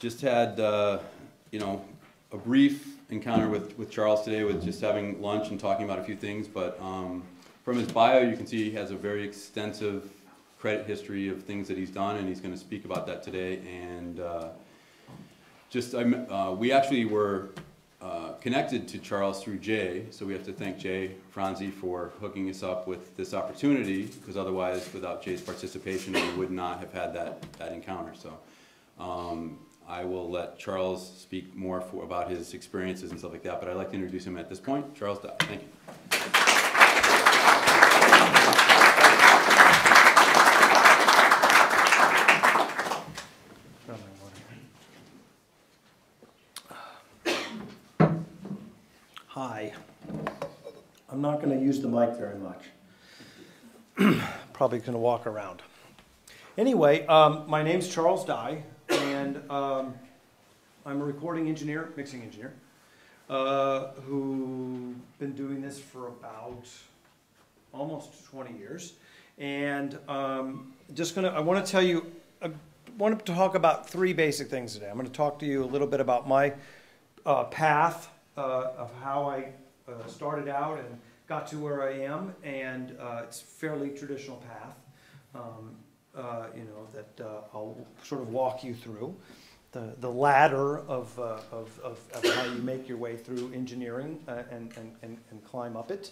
just had, uh, you know, a brief encounter with, with Charles today with just having lunch and talking about a few things, but um, from his bio, you can see he has a very extensive credit history of things that he's done, and he's going to speak about that today. And uh, just, uh, we actually were uh, connected to Charles through Jay, so we have to thank Jay Franzi for hooking us up with this opportunity, because otherwise, without Jay's participation, we would not have had that, that encounter. So um, I will let Charles speak more for, about his experiences and stuff like that, but I'd like to introduce him at this point. Charles Dye, thank you. Hi. I'm not going to use the mic very much. Probably going to walk around. Anyway, um, my name's Charles Dye, and um, I'm a recording engineer, mixing engineer, uh, who been doing this for about almost 20 years. And um, just gonna, I want to tell you, I want to talk about three basic things today. I'm going to talk to you a little bit about my uh, path uh, of how I uh, started out and got to where I am, and uh, it's fairly traditional path, um, uh, you know, that uh, I'll sort of walk you through. The, the ladder of, uh, of, of, of how you make your way through engineering uh, and, and, and, and climb up it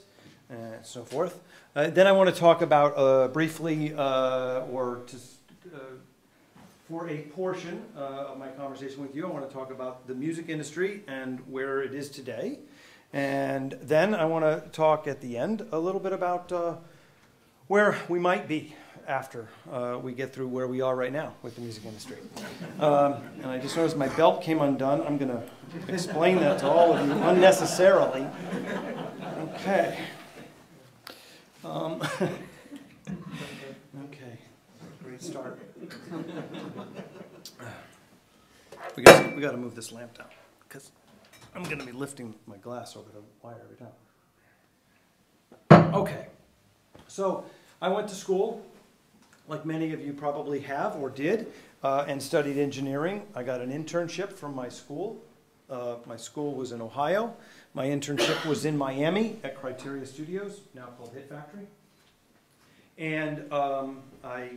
and so forth. Uh, then I want to talk about uh, briefly, uh, or to, uh, for a portion uh, of my conversation with you, I want to talk about the music industry and where it is today. And then I want to talk at the end a little bit about uh, where we might be after uh, we get through where we are right now with the music industry. Um, and I just noticed my belt came undone. I'm going to explain that to all of you unnecessarily. Okay. Um, okay. Great start. We got, we got to move this lamp down because I'm going to be lifting my glass over the wire every time. Okay. So I went to school, like many of you probably have or did, uh, and studied engineering. I got an internship from my school. Uh, my school was in Ohio. My internship was in Miami at Criteria Studios, now called Hit Factory. And um, I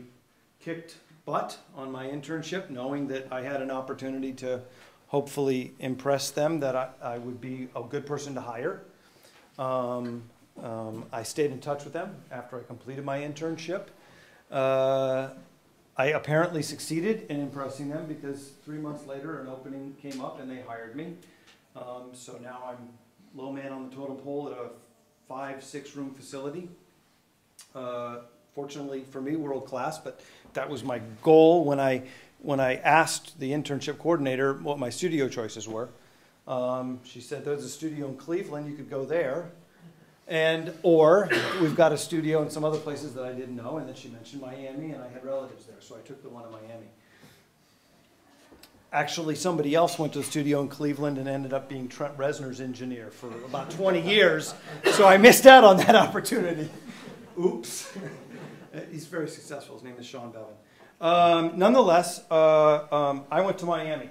kicked butt on my internship, knowing that I had an opportunity to hopefully impress them that I, I would be a good person to hire. Um, um, I stayed in touch with them after I completed my internship. Uh, I apparently succeeded in impressing them because three months later an opening came up and they hired me. Um, so now I'm low man on the totem pole at a five, six room facility. Uh, fortunately for me, world class, but that was my goal when I when I asked the internship coordinator what my studio choices were. Um, she said there's a studio in Cleveland, you could go there. And or we've got a studio in some other places that I didn't know, and then she mentioned Miami, and I had relatives there, so I took the one in Miami. Actually, somebody else went to the studio in Cleveland and ended up being Trent Reznor's engineer for about 20 years, so I missed out on that opportunity. Oops. He's very successful. His name is Sean Beavan. Um, nonetheless, uh, um, I went to Miami.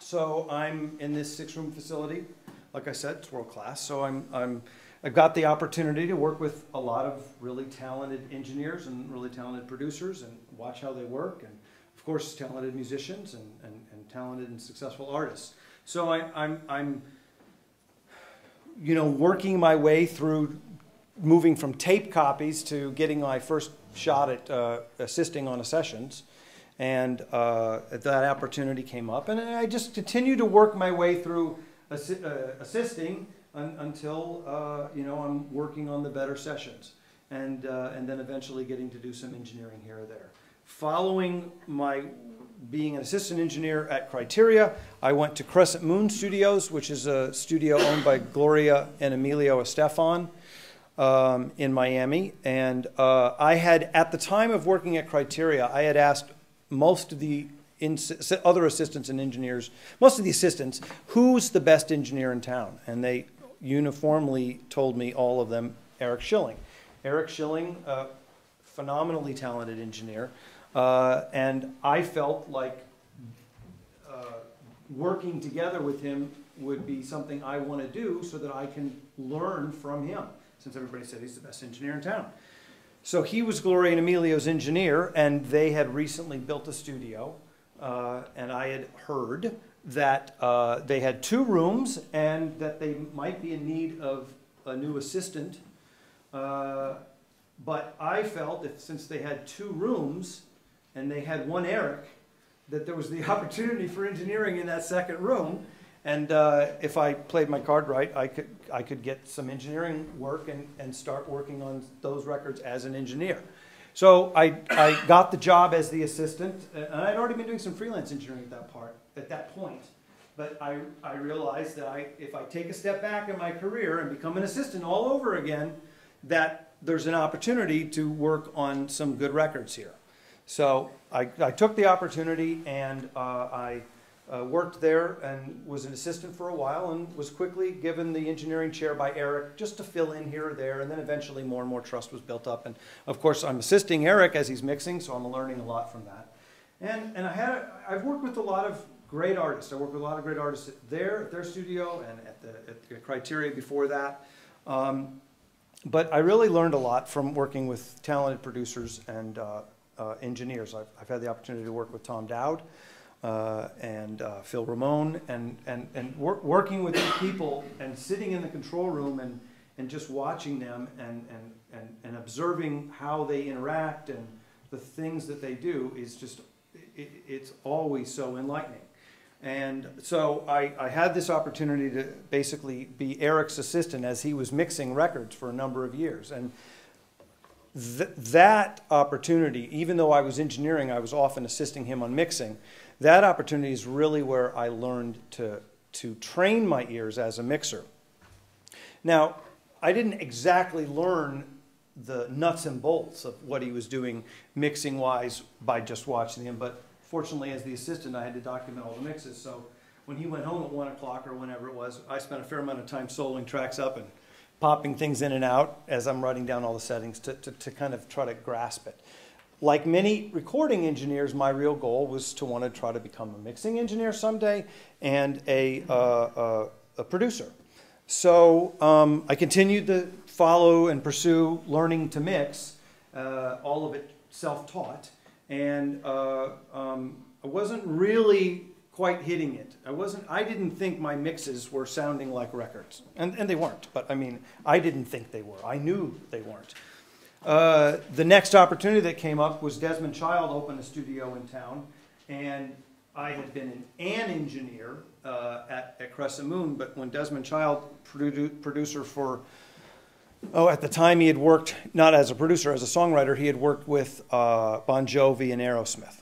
So I'm in this six-room facility. Like I said, it's world class. So I'm, I'm, I've got the opportunity to work with a lot of really talented engineers and really talented producers and watch how they work. And of course, talented musicians and, and, and talented and successful artists. So I, I'm, I'm, you know, working my way through moving from tape copies to getting my first shot at uh, assisting on a sessions. And uh, that opportunity came up. And I just continued to work my way through assi uh, assisting un until, uh, you know, I'm working on the better sessions. And, uh, and then eventually getting to do some engineering here or there. Following my being an assistant engineer at Criteria, I went to Crescent Moon Studios, which is a studio owned by Gloria and Emilio Estefan um, in Miami. And uh, I had, at the time of working at Criteria, I had asked most of the other assistants and engineers, most of the assistants, who's the best engineer in town? And they uniformly told me, all of them, Eric Schilling. Eric Schilling, a phenomenally talented engineer. Uh, and I felt like uh, working together with him would be something I want to do so that I can learn from him, since everybody said he's the best engineer in town. So he was Gloria and Emilio's engineer, and they had recently built a studio. Uh, and I had heard that uh, they had two rooms and that they might be in need of a new assistant. Uh, but I felt that since they had two rooms and they had one Eric, that there was the opportunity for engineering in that second room. And uh, if I played my card right, I could, I could get some engineering work and, and start working on those records as an engineer. So I, I got the job as the assistant, and I'd already been doing some freelance engineering at that part, at that point. But I, I realized that I, if I take a step back in my career and become an assistant all over again, that there's an opportunity to work on some good records here. So I, I took the opportunity and uh, I uh, worked there and was an assistant for a while and was quickly given the engineering chair by Eric just to fill in here or there. And then eventually more and more trust was built up. And of course, I'm assisting Eric as he's mixing, so I'm learning a lot from that. And, and I had, I've worked with a lot of great artists. I worked with a lot of great artists there at their studio and at the, at the Criteria before that. Um, but I really learned a lot from working with talented producers and uh, uh, engineers. I've, I've, had the opportunity to work with Tom Dowd uh, and uh, Phil Ramone and, and, and wor working with these people and sitting in the control room and, and just watching them and, and, and, and observing how they interact and the things that they do is just, it, it's always so enlightening. And so I, I, had this opportunity to basically be Eric's assistant as he was mixing records for a number of years. And th that opportunity, even though I was engineering, I was often assisting him on mixing. That opportunity is really where I learned to, to train my ears as a mixer. Now, I didn't exactly learn the nuts and bolts of what he was doing mixing wise by just watching him, but fortunately, as the assistant, I had to document all the mixes. So when he went home at one o'clock or whenever it was, I spent a fair amount of time soloing tracks up and popping things in and out as I'm writing down all the settings to, to, to kind of try to grasp it. Like many recording engineers, my real goal was to want to try to become a mixing engineer someday and a, uh, uh, a producer. So um, I continued to follow and pursue learning to mix, uh, all of it self-taught and uh, um, I wasn't really quite hitting it. I wasn't. I didn't think my mixes were sounding like records, and and they weren't. But I mean, I didn't think they were. I knew they weren't. Uh, the next opportunity that came up was Desmond Child opened a studio in town, and I had been an, an engineer uh, at, at Crescent Moon, but when Desmond Child, produ producer for oh, at the time he had worked not as a producer, as a songwriter. He had worked with uh, Bon Jovi and Aerosmith,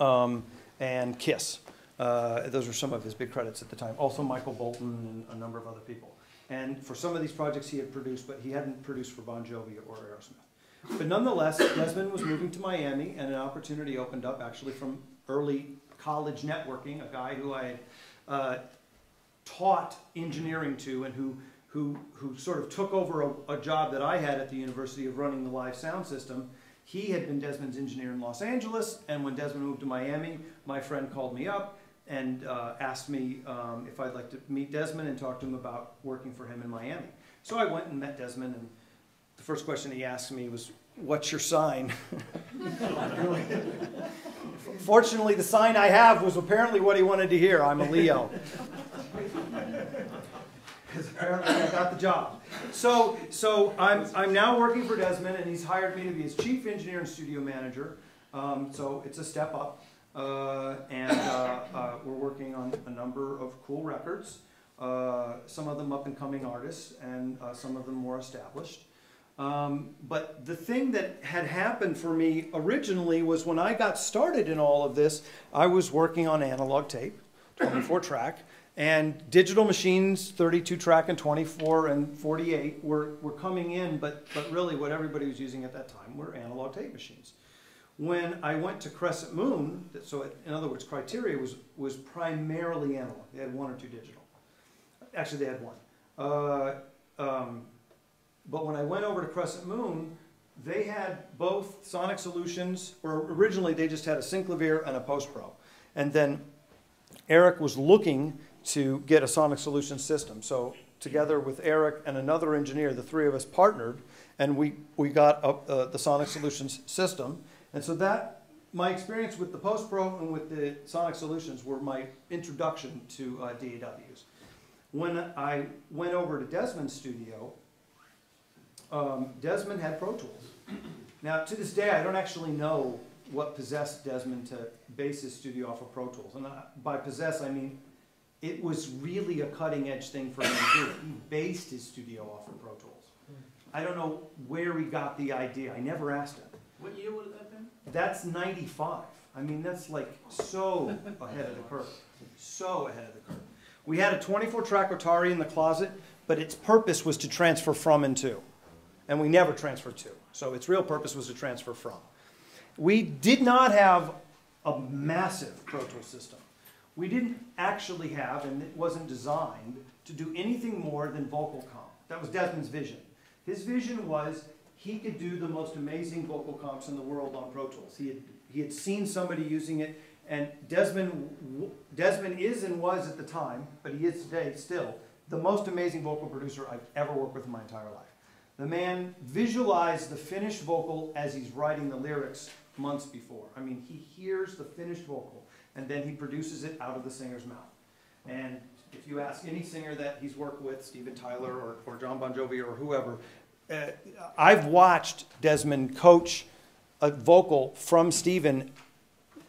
um, and Kiss. Uh, those were some of his big credits at the time. Also, Michael Bolton and a number of other people. And for some of these projects, he had produced, but he hadn't produced for Bon Jovi or Aerosmith. But nonetheless, Desmond was moving to Miami, and an opportunity opened up actually from early college networking. A guy who I had uh, taught engineering to, and who who, who sort of took over a, a, job that I had at the University of running the live sound system. He had been Desmond's engineer in Los Angeles, and when Desmond moved to Miami, my friend called me up and uh, asked me um, if I'd like to meet Desmond and talk to him about working for him in Miami. So I went and met Desmond, and the first question he asked me was, what's your sign? Fortunately, the sign I have was apparently what he wanted to hear. I'm a Leo because apparently I got the job. So, so I'm, I'm now working for Desmond, and he's hired me to be his chief engineer and studio manager. Um, so it's a step up, uh, and uh, uh, we're working on a number of cool records. Uh, some of them up and coming artists, and uh, some of them more established. Um, but the thing that had happened for me originally was when I got started in all of this, I was working on analog tape, 24 track. And digital machines, 32 track and 24 and 48, were, were coming in, but, but really what everybody was using at that time were analog tape machines. When I went to Crescent Moon, so in other words, Criteria was, was primarily analog. They had one or two digital. Actually, they had one. Uh, um, but when I went over to Crescent Moon, they had both Sonic Solutions, or originally they just had a Synclavier and a Post Pro. And then Eric was looking to get a Sonic Solutions system. So together with Eric and another engineer, the three of us partnered, and we, we got uh, the Sonic Solutions system. And so that, my experience with the Post Pro and with the Sonic Solutions were my introduction to uh, DAWs. When I went over to Desmond's studio, um, Desmond had Pro Tools. Now, to this day, I don't actually know what possessed Desmond to base his studio off of Pro Tools. And I- by possess, I mean, it was really a cutting edge thing for him to do. He based his studio off of Pro Tools. I don't know where he got the idea. I never asked him. What year would that been? That's 95. I mean, that's like so ahead of the curve. So ahead of the curve. We had a 24 track Atari in the closet, but its purpose was to transfer from and to. And we never transferred to. So its real purpose was to transfer from. We did not have a massive Pro Tools system. We didn't actually have, and it wasn't designed to do anything more than vocal comp. That was Desmond's vision. His vision was he could do the most amazing vocal comps in the world on Pro Tools. He had, he had seen somebody using it, and Desmond, Desmond is and was at the time, but he is today still, the most amazing vocal producer I've ever worked with in my entire life. The man visualized the finished vocal as he's writing the lyrics months before. I mean, he hears the finished vocal, and then he produces it out of the singer's mouth. And if you ask any singer that he's worked with, Steven Tyler or, or Jon Bon Jovi or whoever, uh, I've watched Desmond coach a vocal from Steven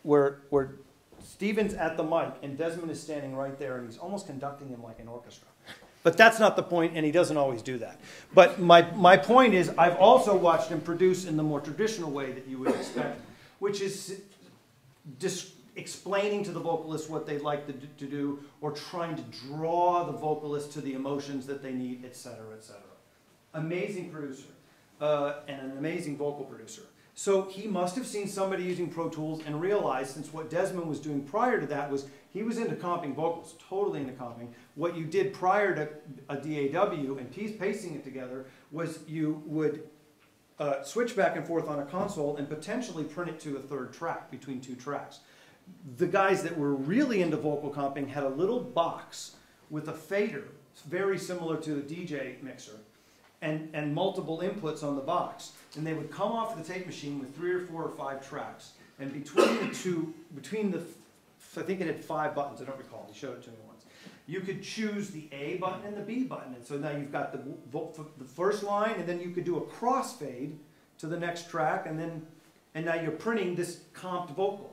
where, where Steven's at the mic and Desmond is standing right there and he's almost conducting him like an orchestra. But that's not the point, and he doesn't always do that. But my, my point is, I've also watched him produce in the more traditional way that you would expect, which is dis- explaining to the vocalist what they'd like to, to do, or trying to draw the vocalist to the emotions that they need, et cetera, et cetera. Amazing producer, uh, and an amazing vocal producer. So he must have seen somebody using Pro Tools and realized, since what Desmond was doing prior to that was he was into comping vocals, totally into comping. What you did prior to a DAW and piece pacing it together was you would uh, switch back and forth on a console and potentially print it to a third track between two tracks. The guys that were really into vocal comping had a little box with a fader, very similar to a DJ mixer, and, and multiple inputs on the box. And they would come off the tape machine with three or four or five tracks. And between the two, between the, I think it had five buttons, I don't recall, he showed it to me once. You could choose the A button and the B button. And so now you've got the, the first line, and then you could do a crossfade to the next track, and then, and now you're printing this comped vocal.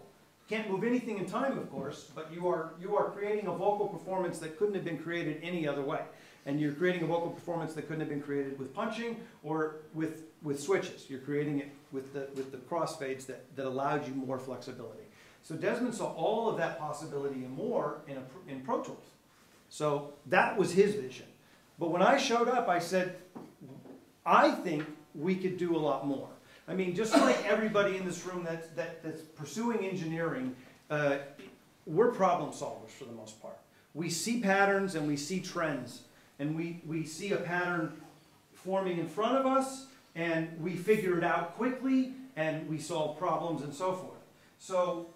Can't move anything in time, of course, but you are, you are creating a vocal performance that couldn't have been created any other way. And you're creating a vocal performance that couldn't have been created with punching or with, with switches. You're creating it with the, with the crossfades that, that allowed you more flexibility. So Desmond saw all of that possibility and more in, a, in Pro Tools. So that was his vision. But when I showed up, I said, I think we could do a lot more. I mean, just like everybody in this room that's, that, that's pursuing engineering, uh, we're problem solvers for the most part. We see patterns and we see trends, and we, we see a pattern forming in front of us, and we figure it out quickly, and we solve problems and so forth. So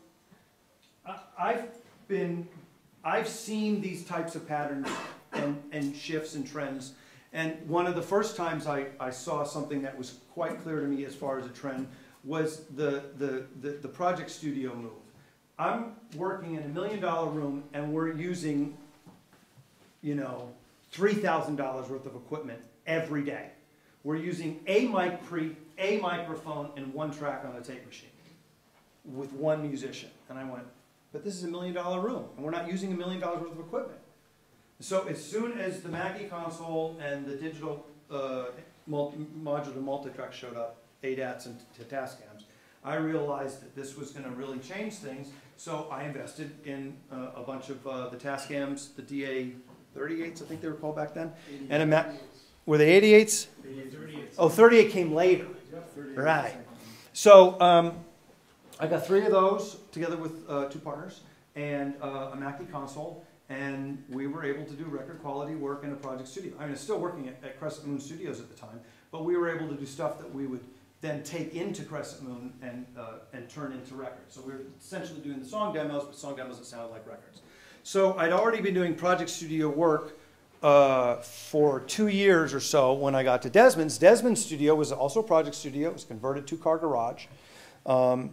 I, I've been, I've seen these types of patterns and, and shifts and trends. And one of the first times I, I saw something that was quite clear to me as far as a trend was the, the, the, the project studio move. I'm working in a million dollar room and we're using, you know, $3,000 worth of equipment every day. We're using a mic pre, a microphone, and one track on a tape machine with one musician. And I went, but this is a million dollar room, and we're not using a million dollars worth of equipment. So as soon as the Mackie console and the digital uh, multi, modular multitrack showed up, ADATs and Tascams, I realized that this was going to really change things. So I invested in uh, a bunch of uh, the Tascams, the DA 38s, I think they were called back then, and a Mac. Were they 88s? Oh, 38 came later. Right. So um, I got three of those together with uh, two partners and uh, a Mackie console, and we were able to do record quality work in a project studio. I mean, it's still working at, at Crescent Moon Studios at the time, but we were able to do stuff that we would then take into Crescent Moon and, uh, and turn into records. So we were essentially doing the song demos, but song demos that sounded like records. So I'd already been doing Project Studio work uh, for two years or so when I got to Desmond's. Desmond's studio was also a Project Studio. It was converted two-car garage. Um,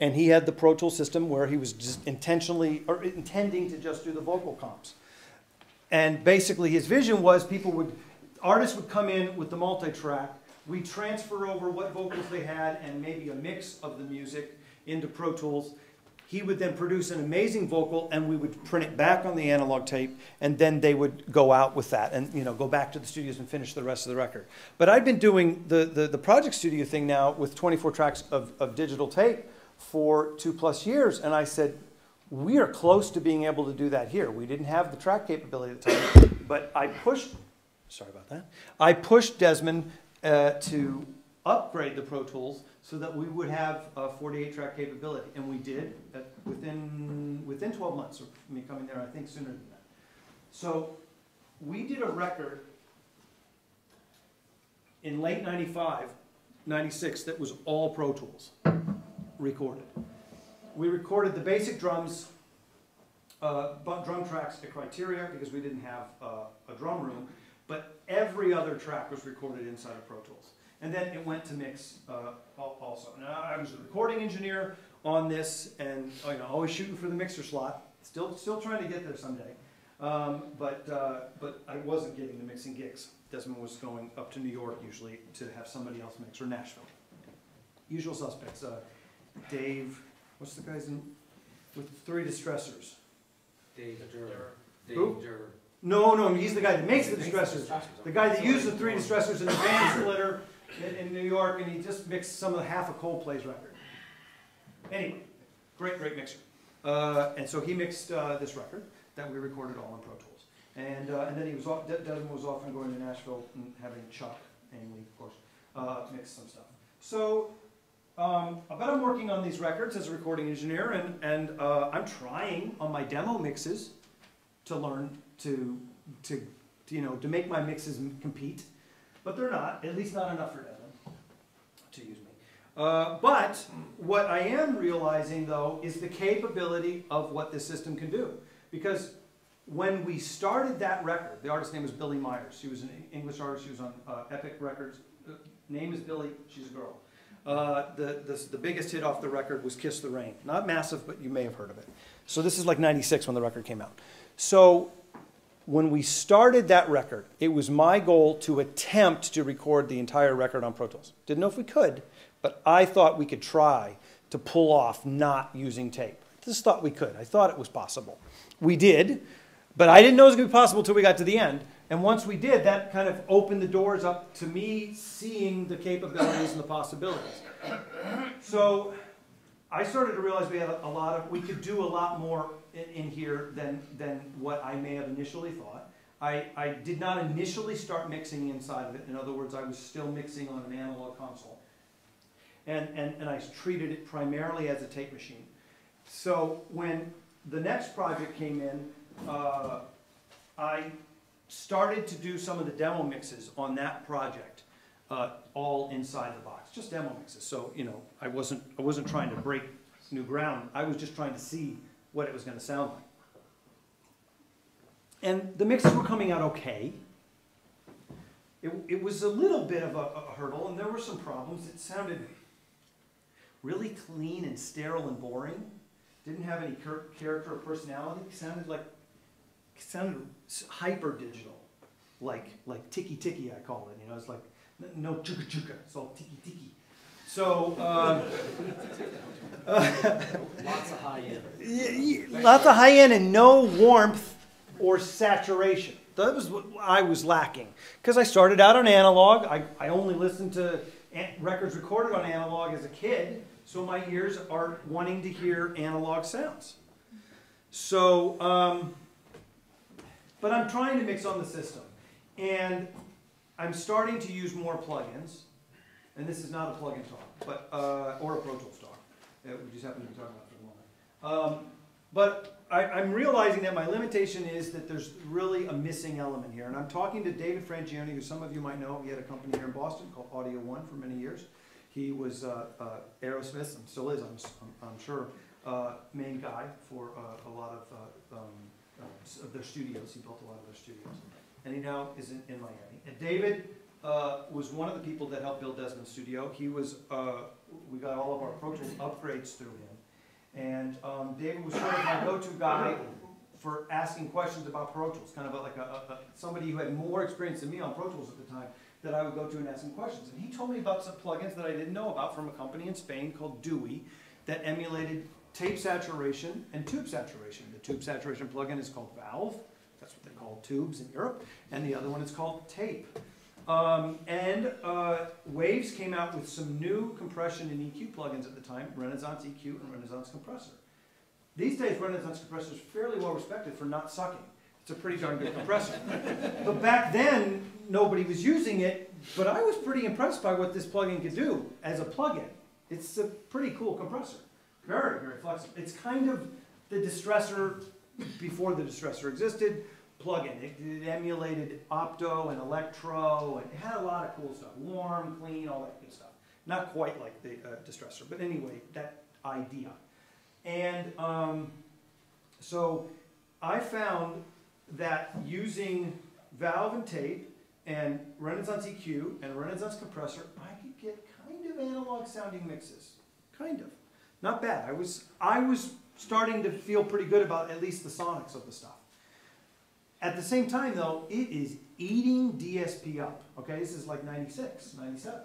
and he had the Pro Tool system where he was just intentionally, or intending to just do the vocal comps. And basically, his vision was people would, artists would come in with the multi-track, we transfer over what vocals they had and maybe a mix of the music into Pro Tools. He would then produce an amazing vocal, and we would print it back on the analog tape, and then they would go out with that, and you know, go back to the studios and finish the rest of the record. But I've been doing the the, the Project Studio thing now with 24 tracks of, of digital tape for two plus years, and I said, we are close to being able to do that here. We didn't have the track capability at the time, but I pushed, sorry about that, I pushed Desmond uh, to upgrade the Pro Tools so that we would have a 48 track capability, and we did at, within, within 12 months of me coming there, I think sooner than that. So we did a record in late 95, 96 that was all Pro Tools recorded. We recorded the basic drums, uh, drum tracks at Criteria because we didn't have uh, a drum room, but every other track was recorded inside of Pro Tools. And then it went to mix uh, also. Now I was a recording engineer on this, and you know, always shooting for the mixer slot. Still, still trying to get there someday. Um, but uh, but I wasn't getting the mixing gigs. Desmond was going up to New York usually to have somebody else mix, or Nashville. Usual suspects. Uh, Dave, what's the guy's name? With three distressors. Dave Derr. Who? Dave Derr. No, no, he's the guy that makes the distressors. The guy that used the three distressors in the van splitter in, in New York, and he just mixed some of the half of Coldplay's record. Anyway, great, great mixer. Uh, and so he mixed uh, this record that we recorded all on Pro Tools. And, uh, and then he was off, De- Desmond was often going to Nashville and having Chuck, Ainlay, of course, uh, mix some stuff. So, um, but I'm working on these records as a recording engineer, and, and uh, I'm trying on my demo mixes to learn to, to, to, you know, to make my mixes compete. But they're not, at least not enough for Desmond to use me. Uh, but what I am realizing though is the capability of what this system can do. Because when we started that record, the artist's name was Billie Myers. She was an English artist. She was on uh, Epic Records. Uh, name is Billie. She's a girl. Uh, the, the, the biggest hit off the record was Kiss the Rain. Not massive, but you may have heard of it. So this is like 96 when the record came out. So when we started that record, it was my goal to attempt to record the entire record on Pro Tools. Didn't know if we could, but I thought we could try to pull off not using tape. Just thought we could. I thought it was possible. We did, but I didn't know it was going to be possible until we got to the end. And once we did, that kind of opened the doors up to me seeing the capabilities and the possibilities. So I started to realize we had a, lot of, we could do a lot more in, in here than, than what I may have initially thought. I, I did not initially start mixing inside of it. In other words, I was still mixing on an analog console. And, and, and I treated it primarily as a tape machine. So when the next project came in, uh, I started to do some of the demo mixes on that project, uh, all inside the box, just demo mixes. So, you know, I wasn't, I wasn't trying to break new ground. I was just trying to see what it was gonna sound like. And the mixes were coming out okay. It, it was a little bit of a, a hurdle, and there were some problems. It sounded really clean and sterile and boring. Didn't have any character or personality. Sounded like sounded hyper digital, like like tiki tiki. I call it. You know, it's like no chuka chuka. It's all tiki tiki. So um, Lots of high end. lots of high end and no warmth or saturation. That was what I was lacking because I started out on analog. I, I only listened to records recorded on analog as a kid, so my ears are wanting to hear analog sounds. So, um, but I'm trying to mix on the system, and I'm starting to use more plugins. And this is not a plugin talk, but uh, or a Pro Tools talk. Uh, we just happen to be talking about for the moment. Um, but I, I'm realizing that my limitation is that there's really a missing element here. And I'm talking to David Frangioni, who some of you might know. He had a company here in Boston called Audio One for many years. He was uh, uh, Aerosmith, and still is, I'm, I'm, I'm sure, uh, main guy for uh, a lot of, uh, um, uh, of their studios. He built a lot of their studios. And he now is in, in Miami. And David uh, was one of the people that helped build Desmond's studio. He was, uh, we got all of our Pro Tools upgrades through him. And um, David was sort of my go-to guy for asking questions about Pro Tools, kind of like a, a, somebody who had more experience than me on Pro Tools at the time that I would go to and ask him questions. And he told me about some plugins that I didn't know about from a company in Spain called DUY that emulated tape saturation and tube saturation. The tube saturation plugin is called Valve. That's what they call tubes in Europe. And the other one is called tape. Um, and uh, Waves came out with some new compression and EQ plugins at the time, Renaissance EQ and Renaissance Compressor. These days, Renaissance Compressor is fairly well respected for not sucking. It's a pretty darn good compressor. but back then, nobody was using it, but I was pretty impressed by what this plugin could do as a plugin. It's a pretty cool compressor. Very, very flexible. It's kind of the distressor before the distressor existed plugin. It, it emulated opto and electro, and it had a lot of cool stuff. Warm, clean, all that good stuff. Not quite like the uh, distressor, but anyway, that idea. And um, so I found that using valve and tape and Renaissance EQ and Renaissance compressor, I could get kind of analog sounding mixes. Kind of. Not bad. I was, I was starting to feel pretty good about at least the sonics of the stuff. At the same time, though, it is eating DSP up. Okay, this is like 96, 97.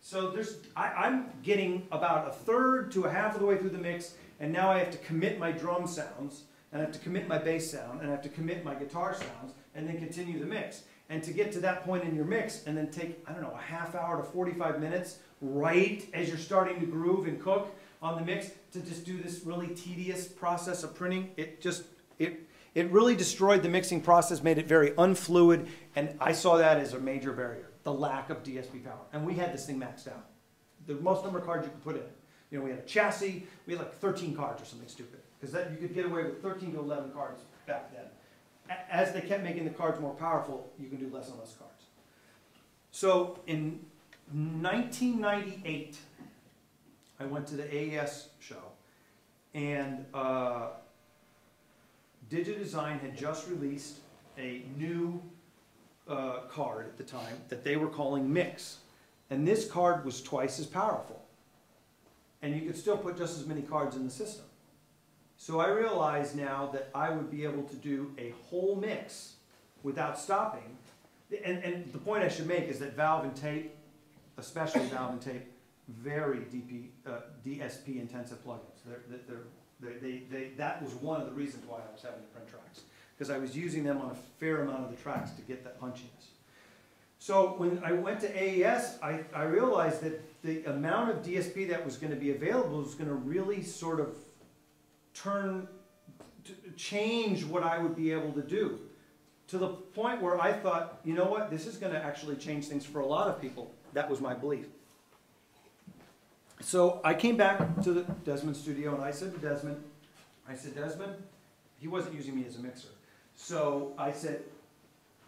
So there's, I, I'm getting about a third to a half of the way through the mix, and now I have to commit my drum sounds, and I have to commit my bass sound, and I have to commit my guitar sounds, and then continue the mix. And to get to that point in your mix, and then take, I don't know, a half hour to 45 minutes, right as you're starting to groove and cook on the mix, to just do this really tedious process of printing, it just, it, it really destroyed the mixing process, made it very unfluid, and I saw that as a major barrier, the lack of DSP power. And we had this thing maxed out. The most number of cards you could put in. You know, we had a chassis, we had like 13 cards or something stupid. Because that you could get away with 13 to 11 cards back then. A- As they kept making the cards more powerful, you can do less and less cards. So in 1998, I went to the AES show, and uh, DigiDesign had just released a new uh, card at the time that they were calling Mix. And this card was twice as powerful. And you could still put just as many cards in the system. So I realized now that I would be able to do a whole mix without stopping. And, and the point I should make is that Valve and Tape, especially Valve and Tape, very DP, uh, DSP intensive plugins. They're, they're, they, they, they, that was one of the reasons why I was having to print tracks, because I was using them on a fair amount of the tracks to get that punchiness. So when I went to AES, I, I realized that the amount of DSP that was going to be available was going to really sort of turn, change what I would be able to do. To the point where I thought, you know what, this is going to actually change things for a lot of people. That was my belief. So I came back to the Desmond studio and I said to Desmond, I said, Desmond, he wasn't using me as a mixer. So I said,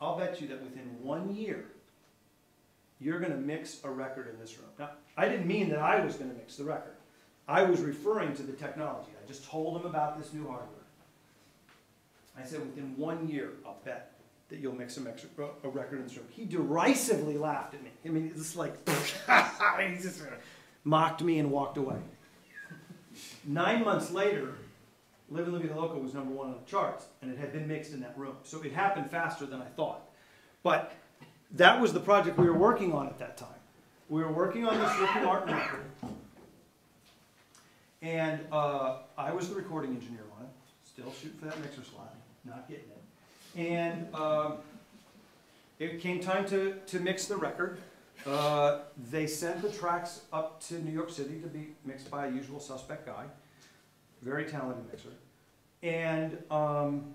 I'll bet you that within one year, you're gonna mix a record in this room. Now, I didn't mean that I was gonna mix the record. I was referring to the technology. I just told him about this new hardware. I said, within one year, I'll bet that you'll mix a, mix, a record in this room. He derisively laughed at me. I mean, it's like, he just mocked me and walked away. Nine months later, Livin' la Vida Loca was number one on the charts, and it had been mixed in that room. So it happened faster than I thought. But that was the project we were working on at that time. We were working on this Ricky Martin record, and uh, I was the recording engineer on it, still shooting for that mixer slot, not getting it. And um, it came time to, to mix the record. Uh, they sent the tracks up to New York City to be mixed by a usual suspect guy, very talented mixer. And um,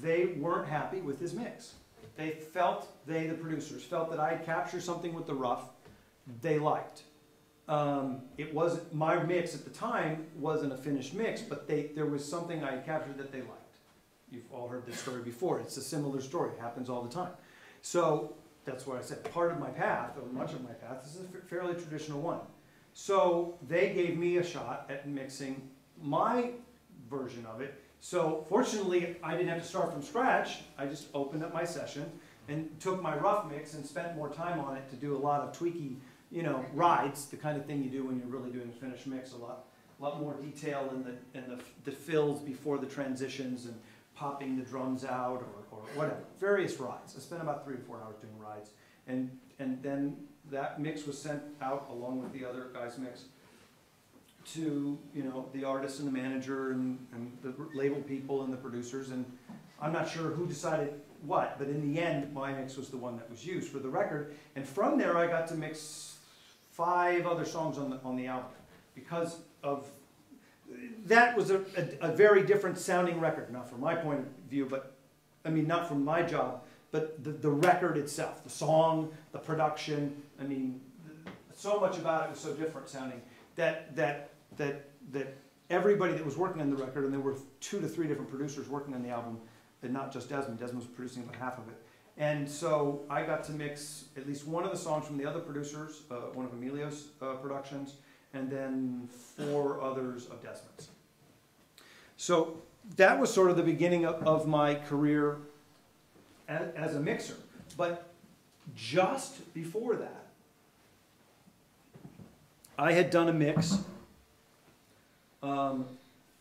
they weren't happy with his mix. They felt, they, the producers, felt that I captured something with the rough they liked. Um, it wasn't, my mix at the time wasn't a finished mix, but they, there was something I captured that they liked. You've all heard this story before. It's a similar story. It happens all the time. So that's why I said part of my path, or much of my path, is a fairly traditional one. So they gave me a shot at mixing my version of it. So fortunately, I didn't have to start from scratch. I just opened up my session and took my rough mix and spent more time on it to do a lot of tweaky, you know, rides, the kind of thing you do when you're really doing a finished mix, a lot, lot more detail in the, in the, the fills before the transitions and popping the drums out or, or whatever, various rides. I spent about three or four hours doing rides. And, and then that mix was sent out along with the other guy's mix to, you know, the artist and the manager and, and the label people and the producers. And I'm not sure who decided what, but in the end, my mix was the one that was used for the record. And from there, I got to mix five other songs on the, on the album because of, that was a, a, a very different sounding record, not from my point of view, but, I mean, not from my job, but the, the record itself, the song, the production, I mean, so much about it was so different sounding that, that, that, that everybody that was working on the record, and there were two to three different producers working on the album, and not just Desmond, Desmond was producing about half of it. And so I got to mix at least one of the songs from the other producers, uh, one of Emilio's uh, productions, and then four others of Desmond's. So that was sort of the beginning of, of my career as, as a mixer. But just before that, I had done a mix um,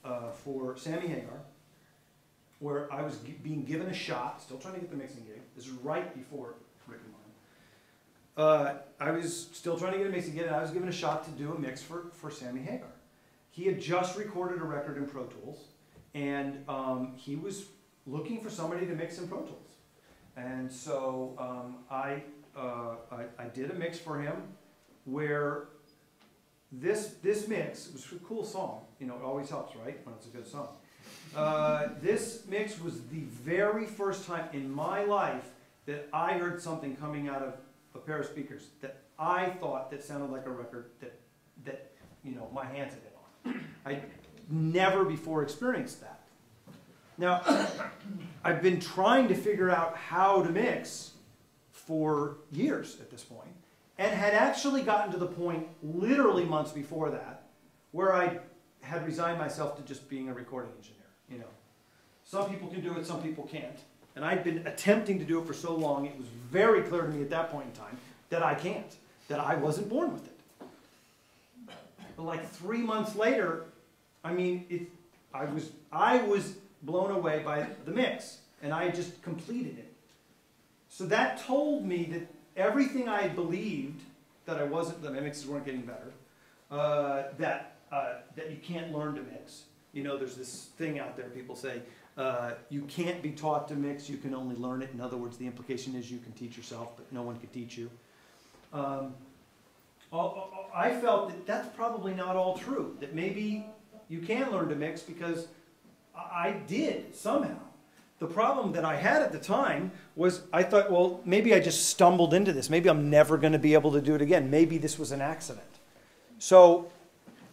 uh, for Sammy Hagar, where I was being given a shot, still trying to get the mixing gig. This is right before. Uh, I was still trying to get a mix gig, and I was given a shot to do a mix for, for Sammy Hagar. He had just recorded a record in Pro Tools, and um, he was looking for somebody to mix in Pro Tools. And so um, I, uh, I, I did a mix for him where this, this mix, it was a cool song, you know, it always helps, right, when it's a good song. Uh, this mix was the very first time in my life that I heard something coming out of a pair of speakers that I thought that sounded like a record that, that, you know, my hands had been on. I never before experienced that. Now, I've been trying to figure out how to mix for years at this point, and had actually gotten to the point literally months before that where I had resigned myself to just being a recording engineer. You know, some people can do it, some people can't, and I'd been attempting to do it for so long. It was very clear to me at that point in time that I can't, that I wasn't born with it. But like three months later, I mean, it, I was I was blown away by the mix, and I just completed it. So that told me that everything I believed that I wasn't, that my mixes weren't getting better, uh, that uh, that you can't learn to mix. You know, there's this thing out there. People say uh, you can't be taught to mix. You can only learn it. In other words, the implication is you can teach yourself, but no one can teach you. Um, I felt that that's probably not all true. That maybe you can learn to mix because I did somehow. The problem that I had at the time was I thought, well, maybe I just stumbled into this. Maybe I'm never going to be able to do it again. Maybe this was an accident. So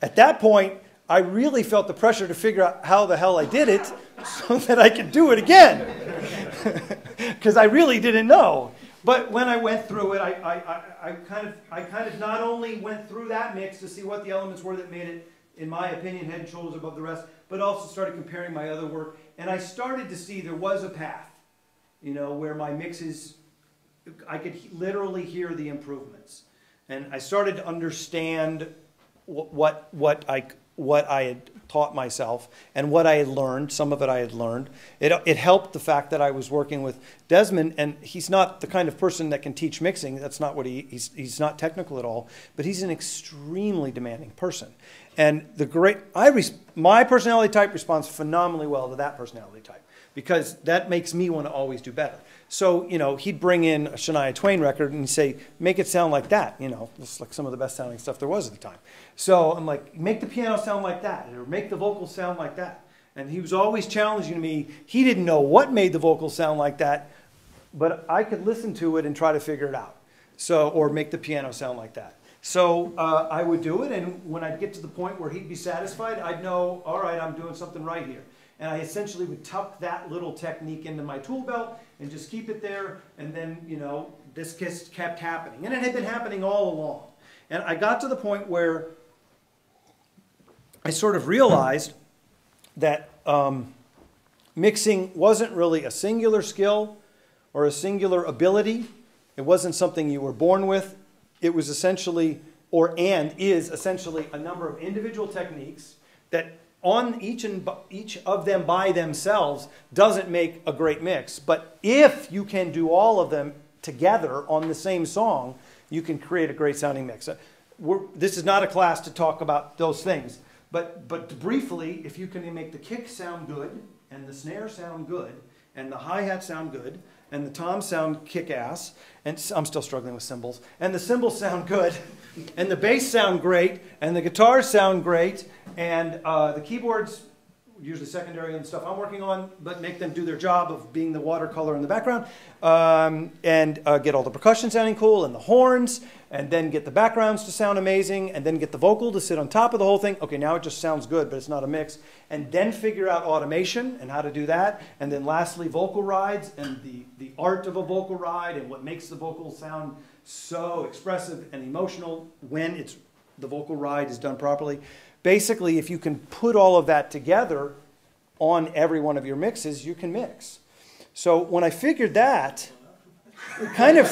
at that point, I really felt the pressure to figure out how the hell I did it so that I could do it again. Because I really didn't know. But when I went through it, I, I, I, kind of, I kind of not only went through that mix to see what the elements were that made it, in my opinion, head and shoulders above the rest, but also started comparing my other work. And I started to see there was a path, you know, where my mixes, I could literally hear the improvements. And I started to understand wh- what, what, I, what I had taught myself and what I had learned. Some of it I had learned. It, it helped the fact that I was working with Desmond, and he's not the kind of person that can teach mixing. That's not what he, he's, he's not technical at all, but he's an extremely demanding person. And the great, I my personality type responds phenomenally well to that personality type because that makes me want to always do better. So, you know, he'd bring in a Shania Twain record and say, make it sound like that, you know, it's like some of the best sounding stuff there was at the time. So I'm like, make the piano sound like that, or make the vocals sound like that. And he was always challenging me. He didn't know what made the vocals sound like that, but I could listen to it and try to figure it out. So, or make the piano sound like that. So uh, I would do it, and when I'd get to the point where he'd be satisfied, I'd know, all right, I'm doing something right here. And I essentially would tuck that little technique into my tool belt and just keep it there, and then, you know, this just kept happening. And it had been happening all along. And I got to the point where I sort of realized that um, mixing wasn't really a singular skill or a singular ability. It wasn't something you were born with. It was essentially, or and is essentially, a number of individual techniques that on each and each of them by themselves doesn't make a great mix. But if you can do all of them together on the same song, you can create a great sounding mix. Uh, We're, this is not a class to talk about those things, but but briefly, if you can make the kick sound good and the snare sound good and the hi hat sound good and the toms sound kick ass and I'm still struggling with cymbals and the cymbals sound good and the bass sound great and the guitars sound great and uh, the keyboards usually secondary and stuff I'm working on, but make them do their job of being the watercolor in the background, um, and uh, get all the percussion sounding cool and the horns, and then get the backgrounds to sound amazing, and then get the vocal to sit on top of the whole thing. Okay, now it just sounds good, but it's not a mix. And then figure out automation and how to do that, and then lastly vocal rides and the the art of a vocal ride and what makes the vocal sound so expressive and emotional when it's the vocal ride is done properly. Basically, if you can put all of that together on every one of your mixes, you can mix. So when I figured that, kind of,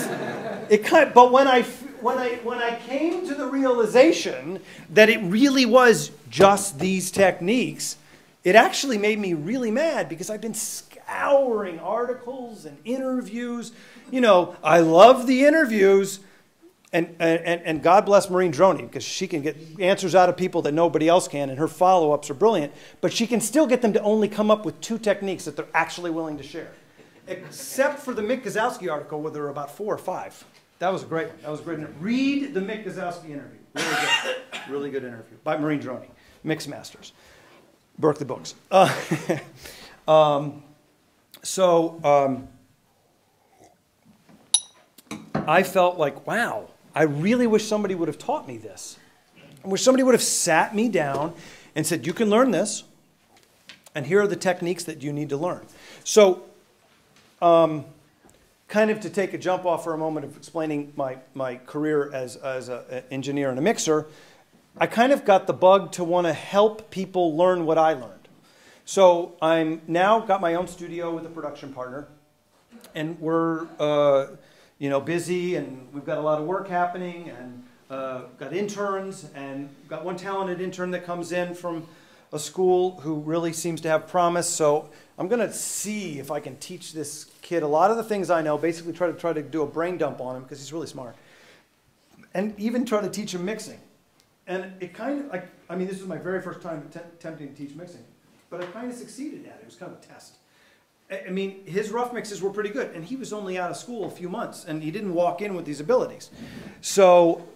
it kind. But when I when I when I came to the realization that it really was just these techniques, it actually made me really mad because I've been scouring articles and interviews. You know, I love the interviews. And, and, and God bless Maureen Droney because she can get answers out of people that nobody else can, and her follow ups are brilliant. But she can still get them to only come up with two techniques that they're actually willing to share. Except for the Mick Guzauski article where there are about four or five. That was a great one. That was a great. interview. Read the Mick Guzauski interview. Really good. really good interview by Maureen Droney, Mix Masters, Berklee Books. Uh, um, so um, I felt like, wow, I really wish somebody would have taught me this. I wish somebody would have sat me down and said, you can learn this, and here are the techniques that you need to learn. So, um, kind of to take a jump off for a moment of explaining my, my career as, as an engineer and a mixer, I kind of got the bug to want to help people learn what I learned. So I'm now got my own studio with a production partner, and we're uh, you know busy, and we've got a lot of work happening, and uh, got interns, and got one talented intern that comes in from a school who really seems to have promise. So I'm going to see if I can teach this kid a lot of the things I know. Basically, try to try to do a brain dump on him because he's really smart, and even try to teach him mixing. And it kind of, I, I mean, this was my very first time attempting to teach mixing, but I kind of succeeded at it. It was kind of a test. I mean, his rough mixes were pretty good, and he was only out of school a few months, and he didn't walk in with these abilities. So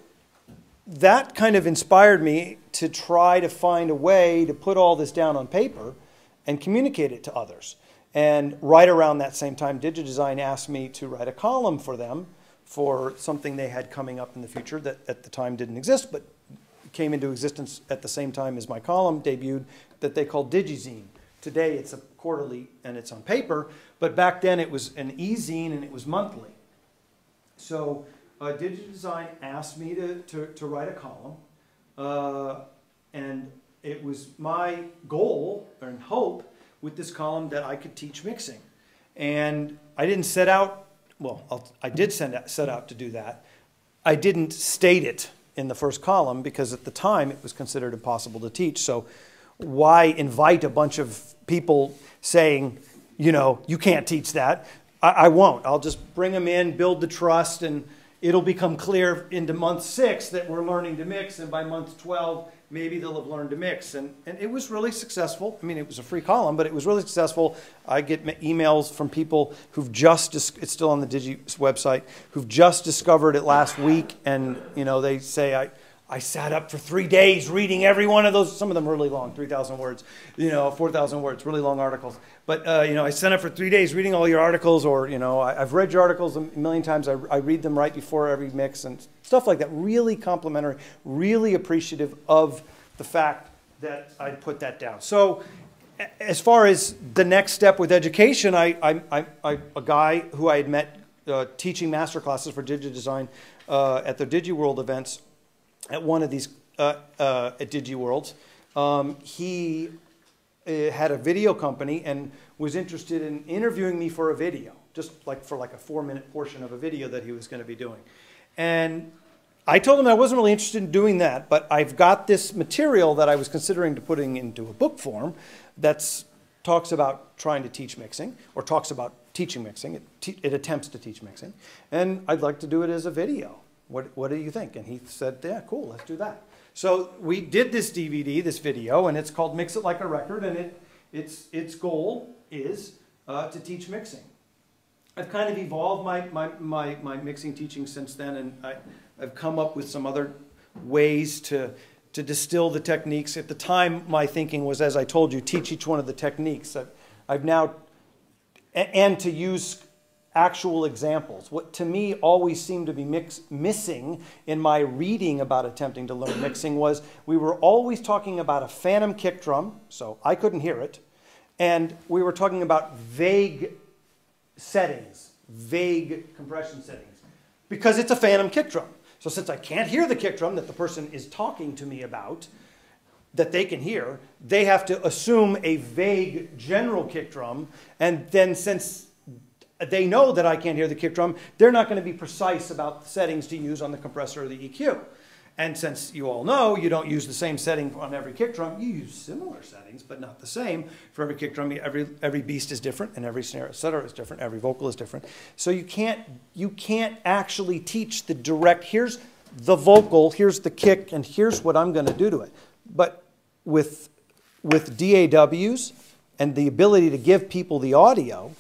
that kind of inspired me to try to find a way to put all this down on paper and communicate it to others. And right around that same time, DigiDesign asked me to write a column for them for something they had coming up in the future that at the time didn't exist, but came into existence at the same time as my column debuted that they called DigiZine. Today it's a quarterly and it's on paper, but back then it was an e-zine and it was monthly. So uh, design asked me to, to, to write a column, uh, and it was my goal and hope with this column that I could teach mixing. And I didn't set out, well, I'll, I did out, set out to do that. I didn't state it in the first column because at the time it was considered impossible to teach. So why invite a bunch of people saying, you know, you can't teach that? I, I won't. I'll just bring them in, build the trust, and it'll become clear into month six that we're learning to mix, and by month 12, maybe they'll have learned to mix. And, and it was really successful. I mean, it was a free column, but it was really successful. I get emails from people who've just, it's still on the Digi website, who've just discovered it last week, and, you know, they say, I, I sat up for three days reading every one of those. Some of them really long, 3,000 words, you know, 4,000 words, really long articles. But, uh, you know, I sat up for three days reading all your articles, or, you know, I, I've read your articles a million times. I, I read them right before every mix and stuff like that. Really complimentary, really appreciative of the fact that I put that down. So, as far as the next step with education, I, I, I, a guy who I had met uh, teaching master classes for DigiDesign uh, at the DigiWorld events at one of these uh, uh, at DigiWorlds. Um, he uh, had a video company and was interested in interviewing me for a video, just like for like a four minute portion of a video that he was going to be doing. And I told him I wasn't really interested in doing that, but I've got this material that I was considering to putting into a book form that talks about trying to teach mixing or talks about teaching mixing. It, te- it attempts to teach mixing. And I'd like to do it as a video. What, what do you think? And he said, yeah, cool, let's do that. So we did this DVD, this video, and it's called Mix It Like a Record, and it, its, its goal is uh, to teach mixing. I've kind of evolved my, my, my, my mixing teaching since then, and I, I've come up with some other ways to, to distill the techniques. At the time, my thinking was, as I told you, teach each one of the techniques. I've, I've now, and to use actual examples. What to me always seemed to be mix, missing in my reading about attempting to learn mixing was we were always talking about a phantom kick drum, so I couldn't hear it, and we were talking about vague settings, vague compression settings, because it's a phantom kick drum. So since I can't hear the kick drum that the person is talking to me about, that they can hear, they have to assume a vague general kick drum, and then since they know that I can't hear the kick drum, they're not going to be precise about the settings to use on the compressor or the EQ. And since you all know you don't use the same setting on every kick drum, you use similar settings, but not the same. For every kick drum, every, every beast is different, and every snare, et cetera, is different, every vocal is different. So you can't, you can't actually teach the direct, here's the vocal, here's the kick, and here's what I'm going to do to it. But with, with DAWs and the ability to give people the audio,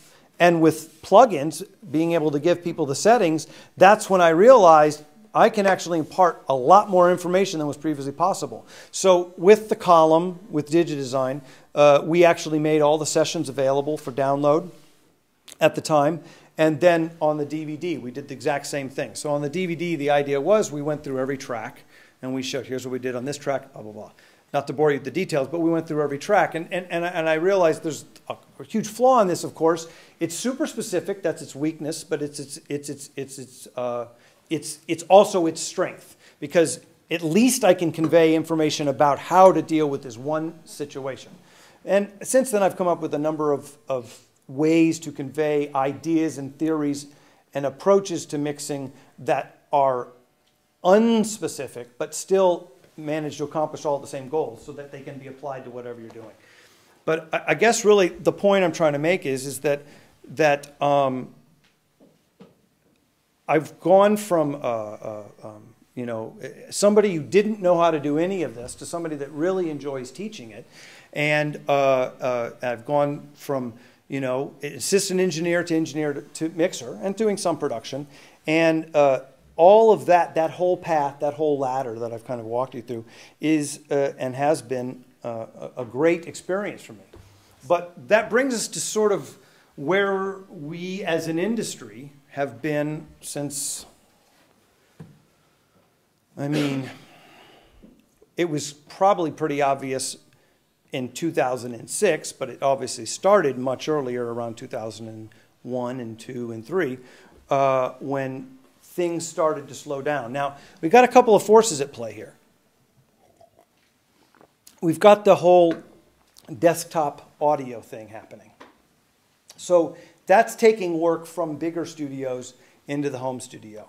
and with plugins, being able to give people the settings, that's when I realized I can actually impart a lot more information than was previously possible. So with the column, with DigiDesign, uh, we actually made all the sessions available for download at the time. And then on the DVD, we did the exact same thing. So on the DVD, the idea was we went through every track and we showed, here's what we did on this track, blah, blah, blah. Not to bore you with the details, but we went through every track. And, and, and, I, and I realized there's a, a huge flaw in this, of course. It's super specific, that's its weakness, but it's, it's, it's, it's, it's, it's uh, it's, it's also its strength because at least I can convey information about how to deal with this one situation. And since then, I've come up with a number of, of ways to convey ideas and theories and approaches to mixing that are unspecific but still manage to accomplish all the same goals so that they can be applied to whatever you're doing. But I, guess really the point I'm trying to make is, is that, that um, I've gone from, uh, uh, um, you know, somebody who didn't know how to do any of this to somebody that really enjoys teaching it. And uh, uh I've gone from, you know, assistant engineer to engineer to, to mixer and doing some production. And uh, all of that, that whole path, that whole ladder that I've kind of walked you through is uh, and has been a great experience for me. But that brings us to sort of where we as an industry have been since, I mean, it was probably pretty obvious in 2006, but it obviously started much earlier, around 2001 and 2 and 3, uh, when things started to slow down. Now, we've got a couple of forces at play here. We've got the whole desktop audio thing happening. So that's taking work from bigger studios into the home studio.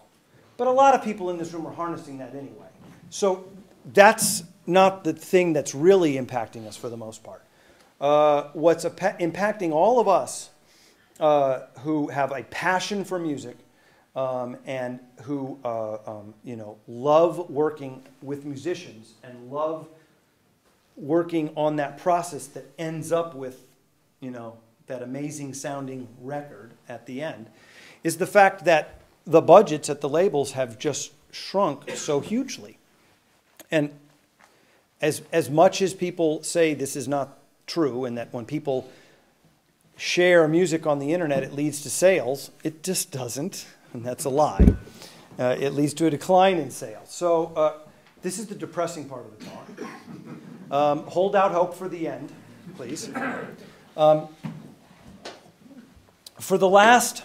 But a lot of people in this room are harnessing that anyway. So that's not the thing that's really impacting us for the most part. Uh, what's impacting all of us uh, who have a passion for music um, and who uh, um, you know love working with musicians and love working on that process that ends up with you know that amazing sounding record at the end, is the fact that the budgets at the labels have just shrunk so hugely. And as, as much as people say this is not true and that when people share music on the internet it leads to sales, it just doesn't, and that's a lie. Uh, it leads to a decline in sales. So uh, this is the depressing part of the talk. Um, hold out hope for the end, please. Um, for the last,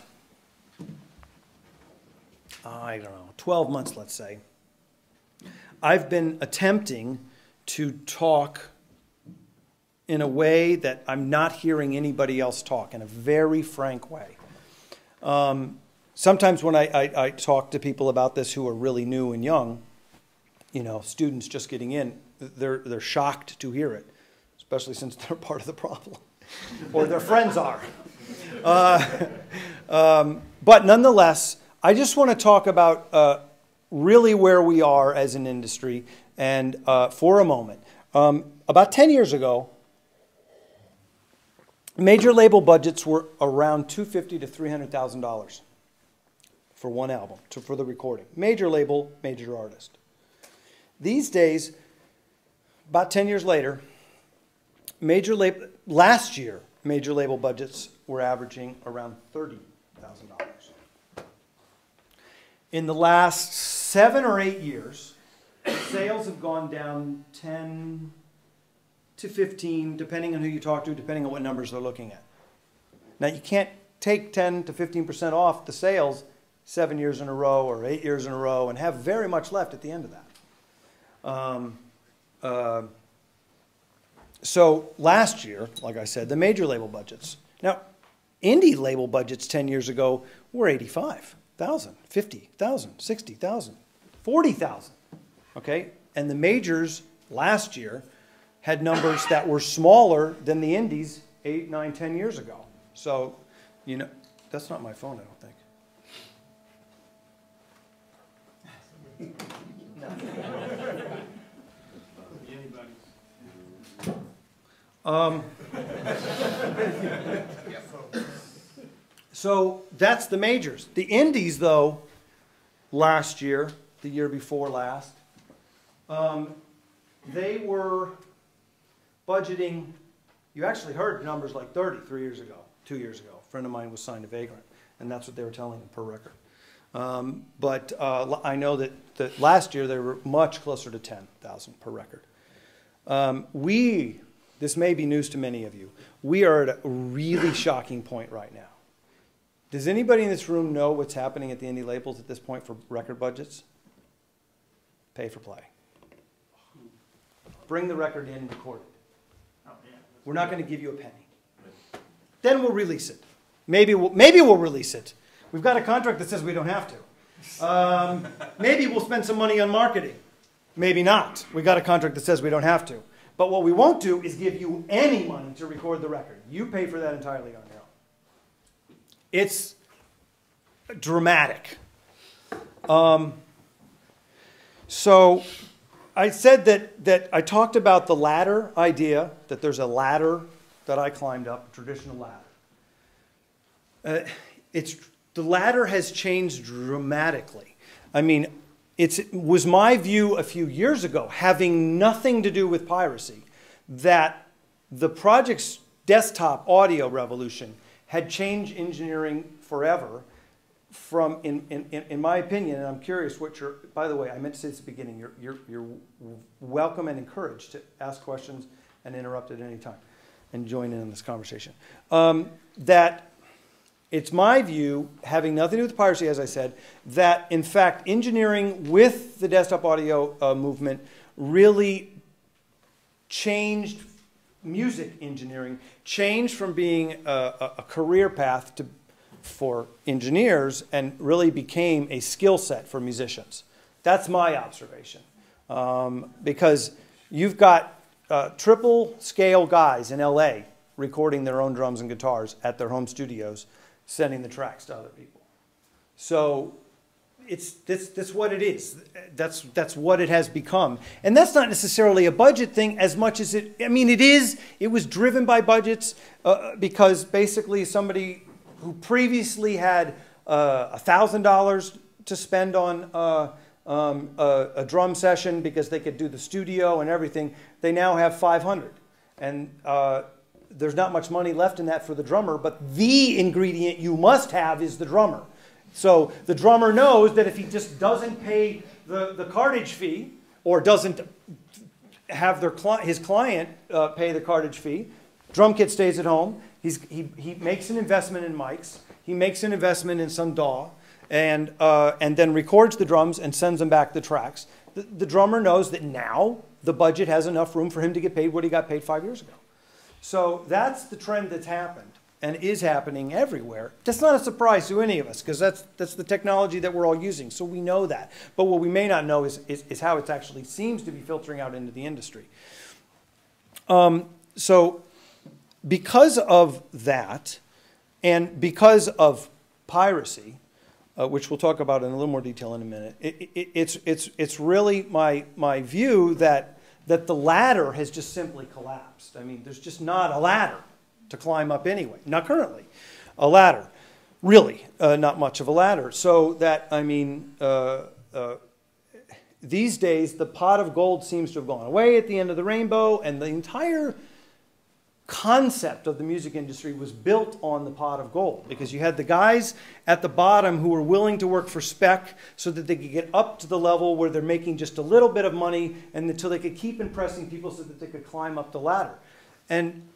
I don't know, 12 months, let's say, I've been attempting to talk in a way that I'm not hearing anybody else talk, in a very frank way. Um, sometimes when I, I, I talk to people about this who are really new and young, you know, students just getting in, they're, they're shocked to hear it, especially since they're part of the problem, or their friends are. Uh, um, but nonetheless, I just want to talk about uh, really where we are as an industry and uh, for a moment. Um, about 10 years ago, major label budgets were around 250 to $300,000 for one album, to, for the recording. Major label, major artist. These days, about 10 years later, major label, last year, major label budgets were averaging around $30,000. In the last seven or eight years, sales have gone down 10 to 15, depending on who you talk to, depending on what numbers they're looking at. Now, you can't take 10 to 15% off the sales seven years in a row or eight years in a row and have very much left at the end of that. Um, uh, so last year, like I said, the major label budgets. Now, indie label budgets 10 years ago were 85,000, 50,000, 60,000, 40,000. Okay? And the majors last year had numbers that were smaller than the indies eight, nine, ten years ago. So, you know, that's not my phone, I don't think. Um, so that's the majors. The indies, though, last year, the year before last, um, they were budgeting. You actually heard numbers like 30 three years ago, two years ago. A friend of mine was signed a Vagrant, and that's what they were telling him per record. Um, but uh, I know that, that last year they were much closer to 10,000 per record. Um, we, this may be news to many of you, we are at a really shocking point right now. Does anybody in this room know what's happening at the indie labels at this point for record budgets? Pay for play. Bring the record in and record it. We're not going to give you a penny. Then we'll release it. Maybe we'll, maybe we'll release it. We've got a contract that says we don't have to. Um, maybe we'll spend some money on marketing. Maybe not. We've got a contract that says we don't have to. But what we won't do is give you any money to record the record. You pay for that entirely on your own. It's dramatic. Um, so I said that, that I talked about the ladder idea, that there's a ladder that I climbed up, a traditional ladder. Uh, it's, the latter has changed dramatically. I mean, it's, it was my view a few years ago, having nothing to do with piracy, that the project's desktop audio revolution had changed engineering forever from, in, in, in my opinion, and I'm curious what your, by the way, I meant to say this at the beginning, you're, you're, you're welcome and encouraged to ask questions and interrupt at any time and join in on this conversation. Um, that it's my view, having nothing to do with piracy, as I said, that in fact engineering with the desktop audio uh, movement really changed music engineering, changed from being a, a career path to for engineers and really became a skill set for musicians. That's my observation. Um, because you've got uh, triple scale guys in LA recording their own drums and guitars at their home studios, sending the tracks to other people. So it's that's, that's what it is. That's that's what it has become, and that's not necessarily a budget thing as much as it. I mean, it is. It was driven by budgets uh, because basically somebody who previously had uh, $1,000 to spend on uh, um, a, a, drum session because they could do the studio and everything, they now have 500. And uh, there's not much money left in that for the drummer, but the ingredient you must have is the drummer. So the drummer knows that if he just doesn't pay the, the cartage fee or doesn't have their cli his client uh, pay the cartage fee, drum kit stays at home, He's, he, he makes an investment in mics. He makes an investment in some DAW and, uh, and then records the drums and sends them back the tracks. the, the drummer knows that now the budget has enough room for him to get paid what he got paid five years ago. So that's the trend that's happened and is happening everywhere. That's not a surprise to any of us because that's, that's the technology that we're all using. So we know that. But what we may not know is, is, is how it actually seems to be filtering out into the industry. Um, so because of that, and because of piracy, uh, which we'll talk about in a little more detail in a minute, it, it, it's, it's, it's really my, my view that, that the ladder has just simply collapsed. I mean, there's just not a ladder to climb up anyway, not currently. A ladder, really, uh, not much of a ladder. So that, I mean, uh, uh these days, the pot of gold seems to have gone away at the end of the rainbow, and the entire concept of the music industry was built on the pot of gold because you had the guys at the bottom who were willing to work for spec so that they could get up to the level where they're making just a little bit of money and until they could keep impressing people so that they could climb up the ladder. And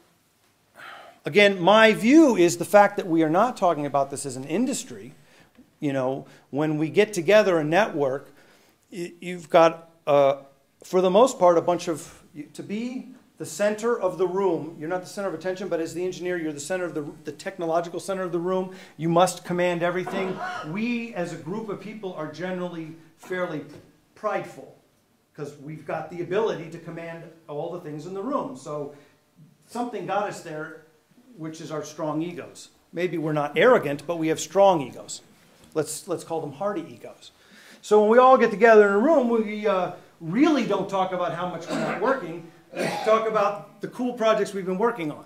again, my view is the fact that we are not talking about this as an industry. You know, when we get together a network, you've got, uh, for the most part, a bunch of, to be the center of the room. You're not the center of attention, but as the engineer, you're the center of the, the technological center of the room. You must command everything. We, as a group of people, are generally fairly prideful because we've got the ability to command all the things in the room. So something got us there, which is our strong egos. Maybe we're not arrogant, but we have strong egos. Let's, let's call them hardy egos. So when we all get together in a room, we uh, really don't talk about how much we're not working talk about the cool projects we've been working on.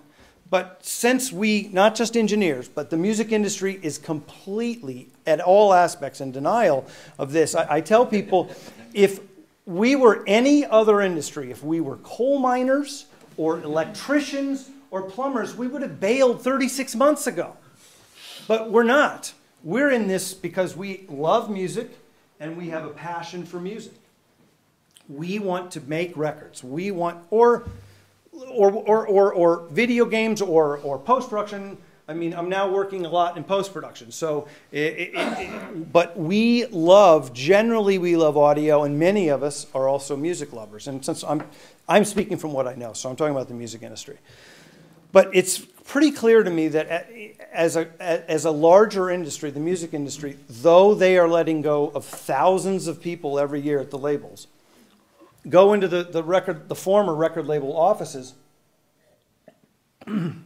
But since we, not just engineers, but the music industry is completely, at all aspects, in denial of this, I, I tell people if we were any other industry, if we were coal miners or electricians or plumbers, we would have bailed 36 months ago. But we're not. We're in this because we love music and we have a passion for music. We want to make records. We want, or, or, or, or, or video games or, or post production. I mean, I'm now working a lot in post production. So, it, it, it, but we love, generally, we love audio, and many of us are also music lovers. And since I'm, I'm speaking from what I know, so I'm talking about the music industry. But it's pretty clear to me that as a, as a larger industry, the music industry, though they are letting go of thousands of people every year at the labels, go into the, the record, the former record label offices in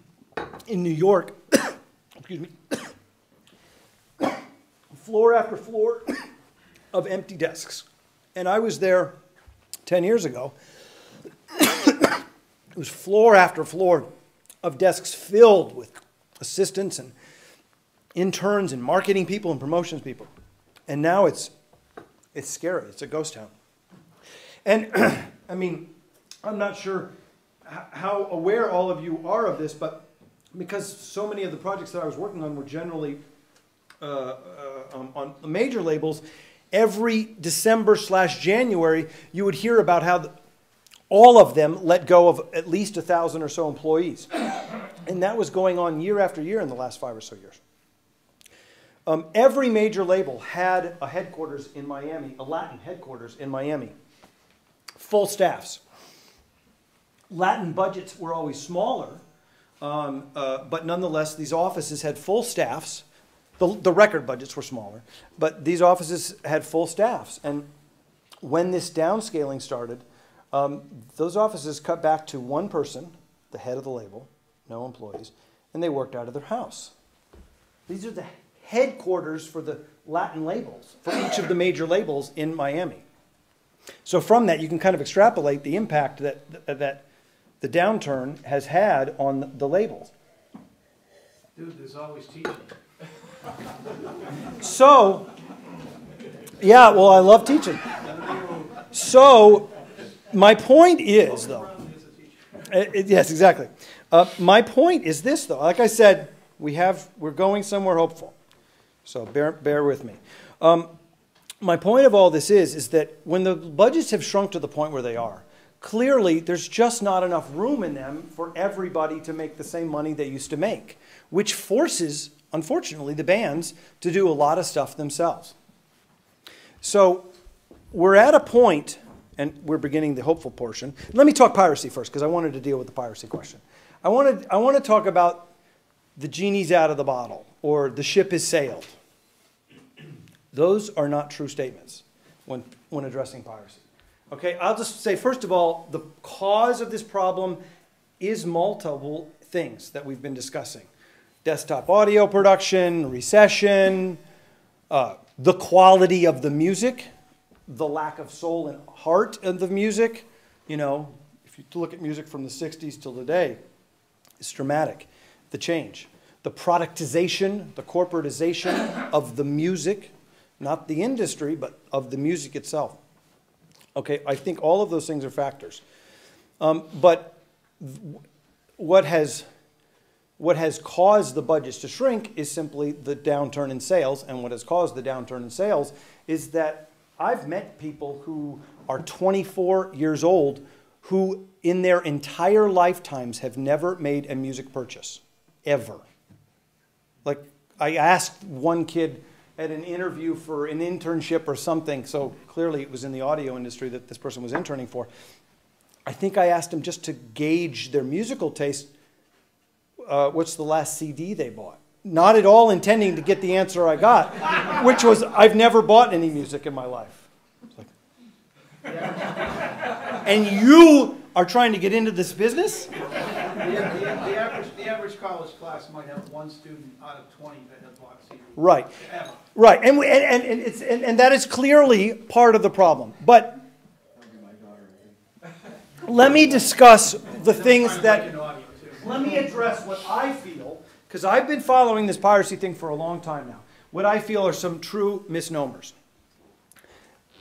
New York, excuse me, floor after floor of empty desks. And I was there 10 years ago. it was floor after floor of desks filled with assistants and interns and marketing people and promotions people. And now it's, it's scary. It's a ghost town. And I mean, I'm not sure how aware all of you are of this, but because so many of the projects that I was working on were generally uh, uh, um, on major labels, every December slash January, you would hear about how the, all of them let go of at least a thousand or so employees. And that was going on year after year in the last five or so years. Um, every major label had a headquarters in Miami, a Latin headquarters in Miami full staffs. Latin budgets were always smaller, um, uh, but nonetheless, these offices had full staffs. The, the record budgets were smaller, but these offices had full staffs. And when this downscaling started, um, those offices cut back to one person, the head of the label, no employees, and they worked out of their house. These are the headquarters for the Latin labels, for each of the major labels in Miami. So from that, you can kind of extrapolate the impact that, that the downturn has had on the labels. Dude, there's always teaching. So, yeah, well, I love teaching. So, my point is, though, uh, yes, exactly. Uh, my point is this, though. Like I said, we have we're going somewhere hopeful. So bear bear with me. Um, my point of all this is, is that when the budgets have shrunk to the point where they are, clearly there's just not enough room in them for everybody to make the same money they used to make, which forces, unfortunately, the bands to do a lot of stuff themselves. So we're at a point, and we're beginning the hopeful portion. Let me talk piracy first, because I wanted to deal with the piracy question. I wanted, I want to talk about the genie's out of the bottle, or the ship has sailed. Those are not true statements when, when addressing piracy. Okay, I'll just say, first of all, the cause of this problem is multiple things that we've been discussing desktop audio production, recession, uh, the quality of the music, the lack of soul and heart of the music. You know, if you look at music from the 60s till today, it's dramatic, the change. The productization, the corporatization of the music, not the industry, but of the music itself. Okay, I think all of those things are factors. Um, but what has what has caused the budgets to shrink is simply the downturn in sales, and what has caused the downturn in sales is that I've met people who are 24 years old who, in their entire lifetimes, have never made a music purchase, ever. Like, I asked one kid at an interview for an internship or something, so clearly it was in the audio industry that this person was interning for. I think I asked him just to gauge their musical taste uh, what's the last CD they bought? Not at all intending to get the answer I got, which was, I've never bought any music in my life. Like, and you are trying to get into this business? The, the, the average, the average college class might have one student out of 20 that has bought a CD. Right. Ever. Right. And, we, and, and, it's, and, and that is clearly part of the problem. But let me discuss the things that let me address what I feel, because I've been following this piracy thing for a long time now. What I feel are some true misnomers.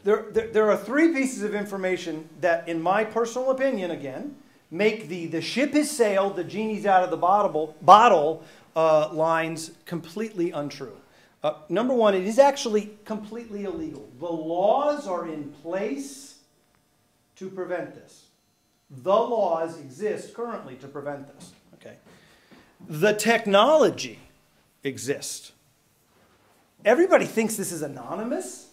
There, there, there are three pieces of information that, in my personal opinion, again, make the the ship has sailed, the genie's out of the bottle, bottle uh, lines completely untrue. Uh, number one, it is actually completely illegal. The laws are in place to prevent this. The laws exist currently to prevent this. Okay. The technology exists. Everybody thinks this is anonymous.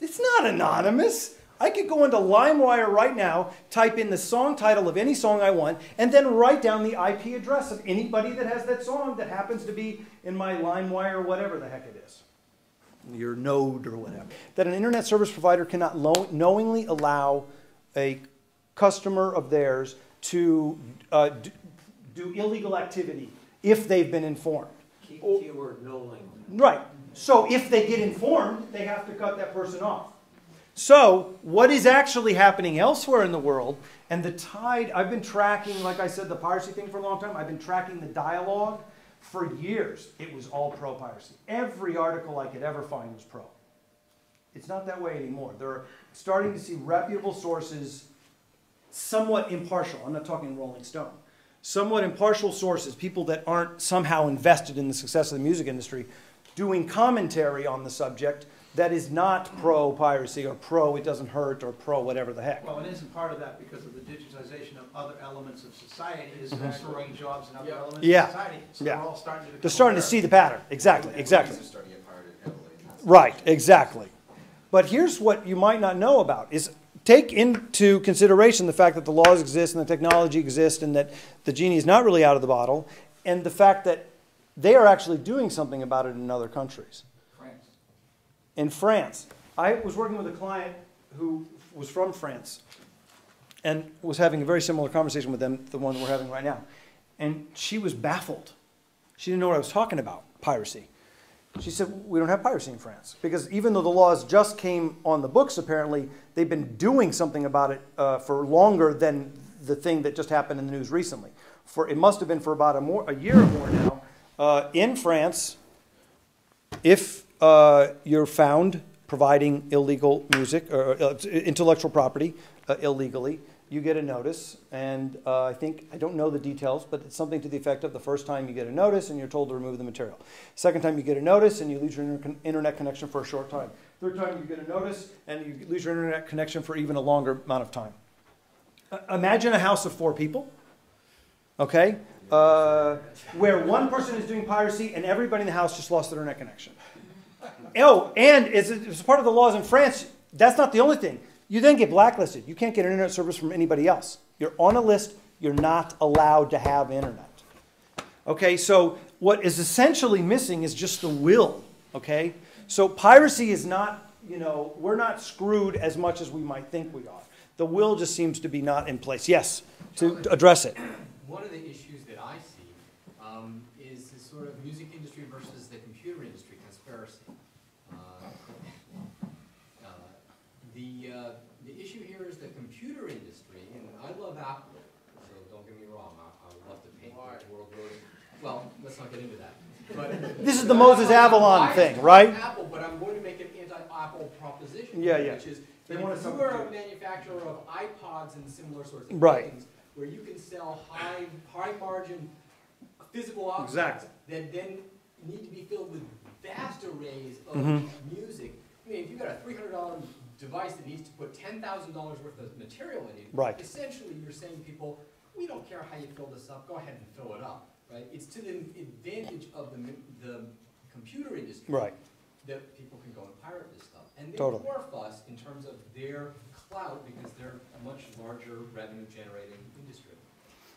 It's not anonymous. I could go into LimeWire right now, type in the song title of any song I want, and then write down the IP address of anybody that has that song that happens to be in my LimeWire whatever the heck it is. Your node or whatever. That an internet service provider cannot knowingly allow a customer of theirs to uh, d- do illegal activity if they've been informed. Key- Keyword no language. Right. So if they get informed, they have to cut that person off. So, what is actually happening elsewhere in the world, and the tide, I've been tracking, like I said, the piracy thing for a long time. I've been tracking the dialogue for years. It was all pro piracy. Every article I could ever find was pro. It's not that way anymore. They're starting to see reputable sources, somewhat impartial. I'm not talking Rolling Stone. Somewhat impartial sources, people that aren't somehow invested in the success of the music industry, doing commentary on the subject that is not pro piracy or pro it doesn't hurt or pro whatever the heck. Well, it isn't part of that because of the digitization of other elements of society is mm-hmm. destroying jobs and other Yeah. elements. Yeah. of society. So Yeah. they're all starting to They're starting to see the pattern. Exactly, exactly. Are starting to get pirated heavily. and that's- Right, exactly. But here's what you might not know about is take into consideration the fact that the laws exist and the technology exists and that the genie is not really out of the bottle and the fact that they are actually doing something about it in other countries. In France, I was working with a client who was from France and was having a very similar conversation with them, the one we're having right now. And she was baffled. She didn't know what I was talking about, piracy. She said, We don't have piracy in France. Because even though the laws just came on the books, apparently, they've been doing something about it uh, for longer than the thing that just happened in the news recently. For It must have been for about a, more, a year or more now. Uh, in France, if uh, you're found providing illegal music or uh, intellectual property uh, illegally, you get a notice. And uh, I think, I don't know the details, but it's something to the effect of the first time you get a notice and you're told to remove the material. Second time you get a notice and you lose your inter- internet connection for a short time. Third time you get a notice and you lose your internet connection for even a longer amount of time. Uh, imagine a house of four people, okay, uh, where one person is doing piracy and everybody in the house just lost their internet connection. Oh, and as, as part of the laws in France, That's not the only thing. You then get blacklisted. You can't get internet service from anybody else. You're on a list. You're not allowed to have internet. Okay, so what is essentially missing is just the will. Okay, so piracy is not, you know, we're not screwed as much as we might think we are. The will just seems to be not in place. Yes, to address it. One of the issues that I see um, is this sort of music industry versus the computer industry conspiracy. Uh, uh, The, uh, the issue here is the computer industry, and I love Apple, so don't get me wrong, I, I would love to paint the world rose. Well, let's not get into that. But This is the Moses Avalon thing, right? Apple, but I'm going to make an anti-Apple proposition. Yeah, yeah. Which is, They want if you are a manufacturer of iPods and similar sorts of Right. things, where you can sell high, high margin physical objects Exactly. that then need to be filled with vast arrays of Mhm. music. I mean, if you've got a three hundred dollar device that needs to put ten thousand dollars worth of material in it, Right. essentially you're saying people, we don't care how you fill this up, go ahead and fill it up, right? It's to the advantage of the, the computer industry Right. that people can go and pirate this stuff. And they Totally. dwarf us in terms of their clout because they're a much larger revenue generating industry.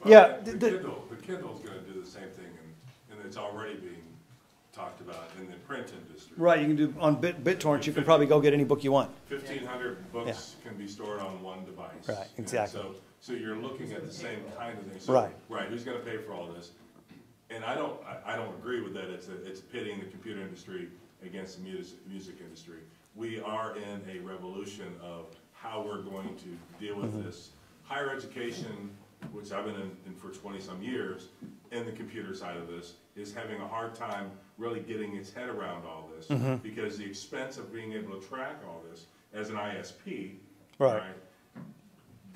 Well, Yeah, The the- the- Kindle, the Kindle's gonna do the same thing, and, and it's already being talked about in the print industry. Right, you can do, on Bit, BitTorrent, you can probably go get any book you want. Fifteen hundred books can be stored on one device. Right, And exactly. So, so you're looking at the same kind of thing. So, Right. Right, who's gonna pay for all this? And I don't, I, I don't agree with that, it's, a- it's pitting the computer industry against the music, music industry. We are in a revolution of how we're going to deal with Mm-hmm. this. Higher education, which I've been in, in for twenty-some years, in the computer side of this, is having a hard time really getting its head around all this. Mm-hmm. Because the expense of being able to track all this as an ISP. Right.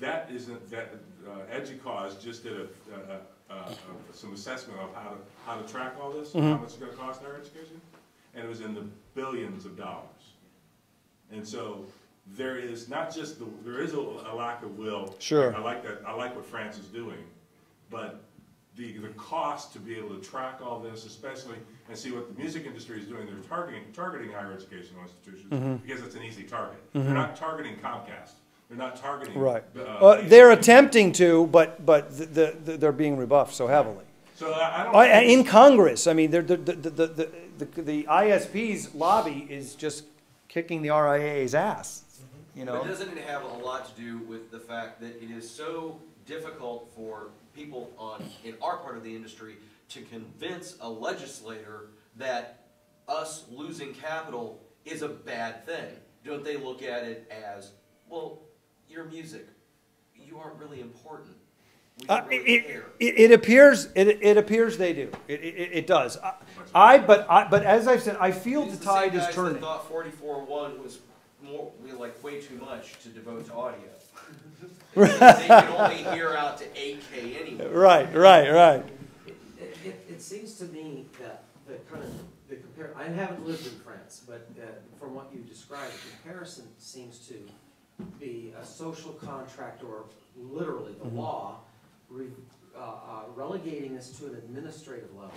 That isn't, that, uh, EDUCAUSE just did a, a, a, a, some assessment of how to, how to track all this, Mm-hmm. how much it's gonna cost in higher education, and it was in the billions of dollars. And so, there is not just the, there is a, a lack of will. Sure. I like that, I like what France is doing, but the, the cost to be able to track all this, especially, and see what the music industry is doing, they're targeting, targeting higher educational institutions, Mm-hmm. because it's an easy target. They're not targeting Comcast, they're not targeting. Right. uh, Uh, they're attempting to, but, but the, the, the- they're being rebuffed so heavily. So I, I don't. In Congress, I mean, they're, the, the, the, the, the- the ISP's lobby is just kicking the RIAA's ass, you know? But doesn't it have a lot to do with the fact that it is so difficult for people on, in our part of the industry to convince a legislator that us losing capital is a bad thing? Don't they look at it as, well, your music, you aren't really important. We Uh, don't really it, it, care. it, it appears, it, it appears they do. It, it, it does. I- I, but, I, but as I've said, I feel These the are same tide is guys that turning. thought forty-four one was more, we like way too much to devote to audio. They can only hear out to eight K anyway. Right, right, right. It, it, it seems to me that the kind of, the compare, I haven't lived in France, but uh, from what you described, the comparison seems to be a social contract or literally the law re- uh, uh, relegating this to an administrative level.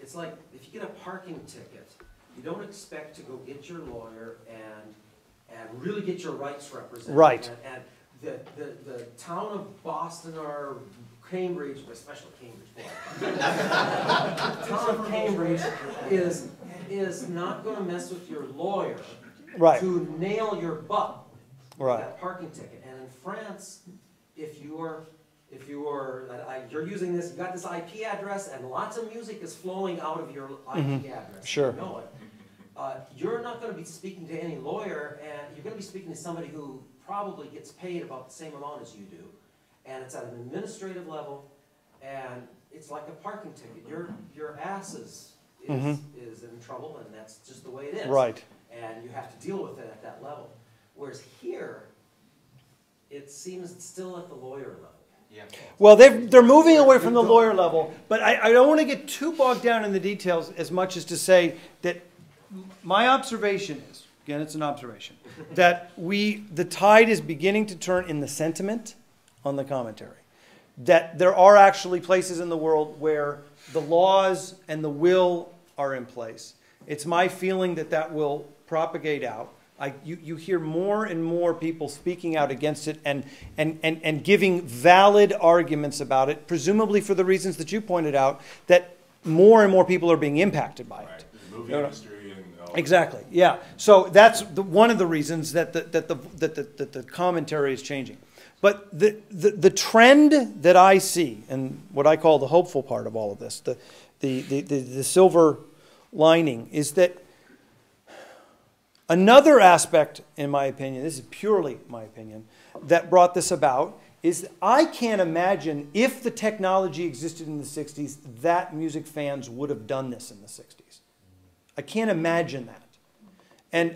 It's like if you get a parking ticket, you don't expect to go get your lawyer and, and really get your rights represented. Right. And- And the, the, the town of Boston or Cambridge, especially Cambridge. The town of Cambridge is, is not gonna mess with your lawyer Right, to nail your butt Right. that parking ticket. And in France, if you are, if you are, I- you're using this, you got this IP address and lots of music is flowing out of your IP address. Mm-hmm. Sure. You know it. Uh, you're not gonna be speaking to any lawyer and you're gonna be speaking to somebody who probably gets paid about the same amount as you do. And it's at an administrative level and it's like a parking ticket. Your, your ass is, is, is in trouble and that's just the way it is right. and you have to deal with it at that level. Whereas here, it seems it's still at the lawyer level. Yeah. Well, they've, they're moving away from the lawyer level, but I, I don't want to get too bogged down in the details as much as to say that my observation is, again, it's an observation, that we, the tide is beginning to turn in the sentiment on the commentary. That there are actually places in the world where the laws and the will are in place. It's my feeling that that will propagate out, I, you, you hear more and more people speaking out against it and, and, and, and giving valid arguments about it, presumably for the reasons that you pointed out, that more and more people are being impacted by it. Right, the movie No, no. industry and all. that. Exactly, yeah. So that's the, one of the reasons that the, that the, that the, that the commentary is changing. But the, the, the trend that I see, and what I call the hopeful part of all of this, the, the, the, the, the silver lining, is that another aspect, in my opinion, this is purely my opinion, that brought this about is that I can't imagine if the technology existed in the 60s that music fans would have done this in the 60s. I can't imagine that. And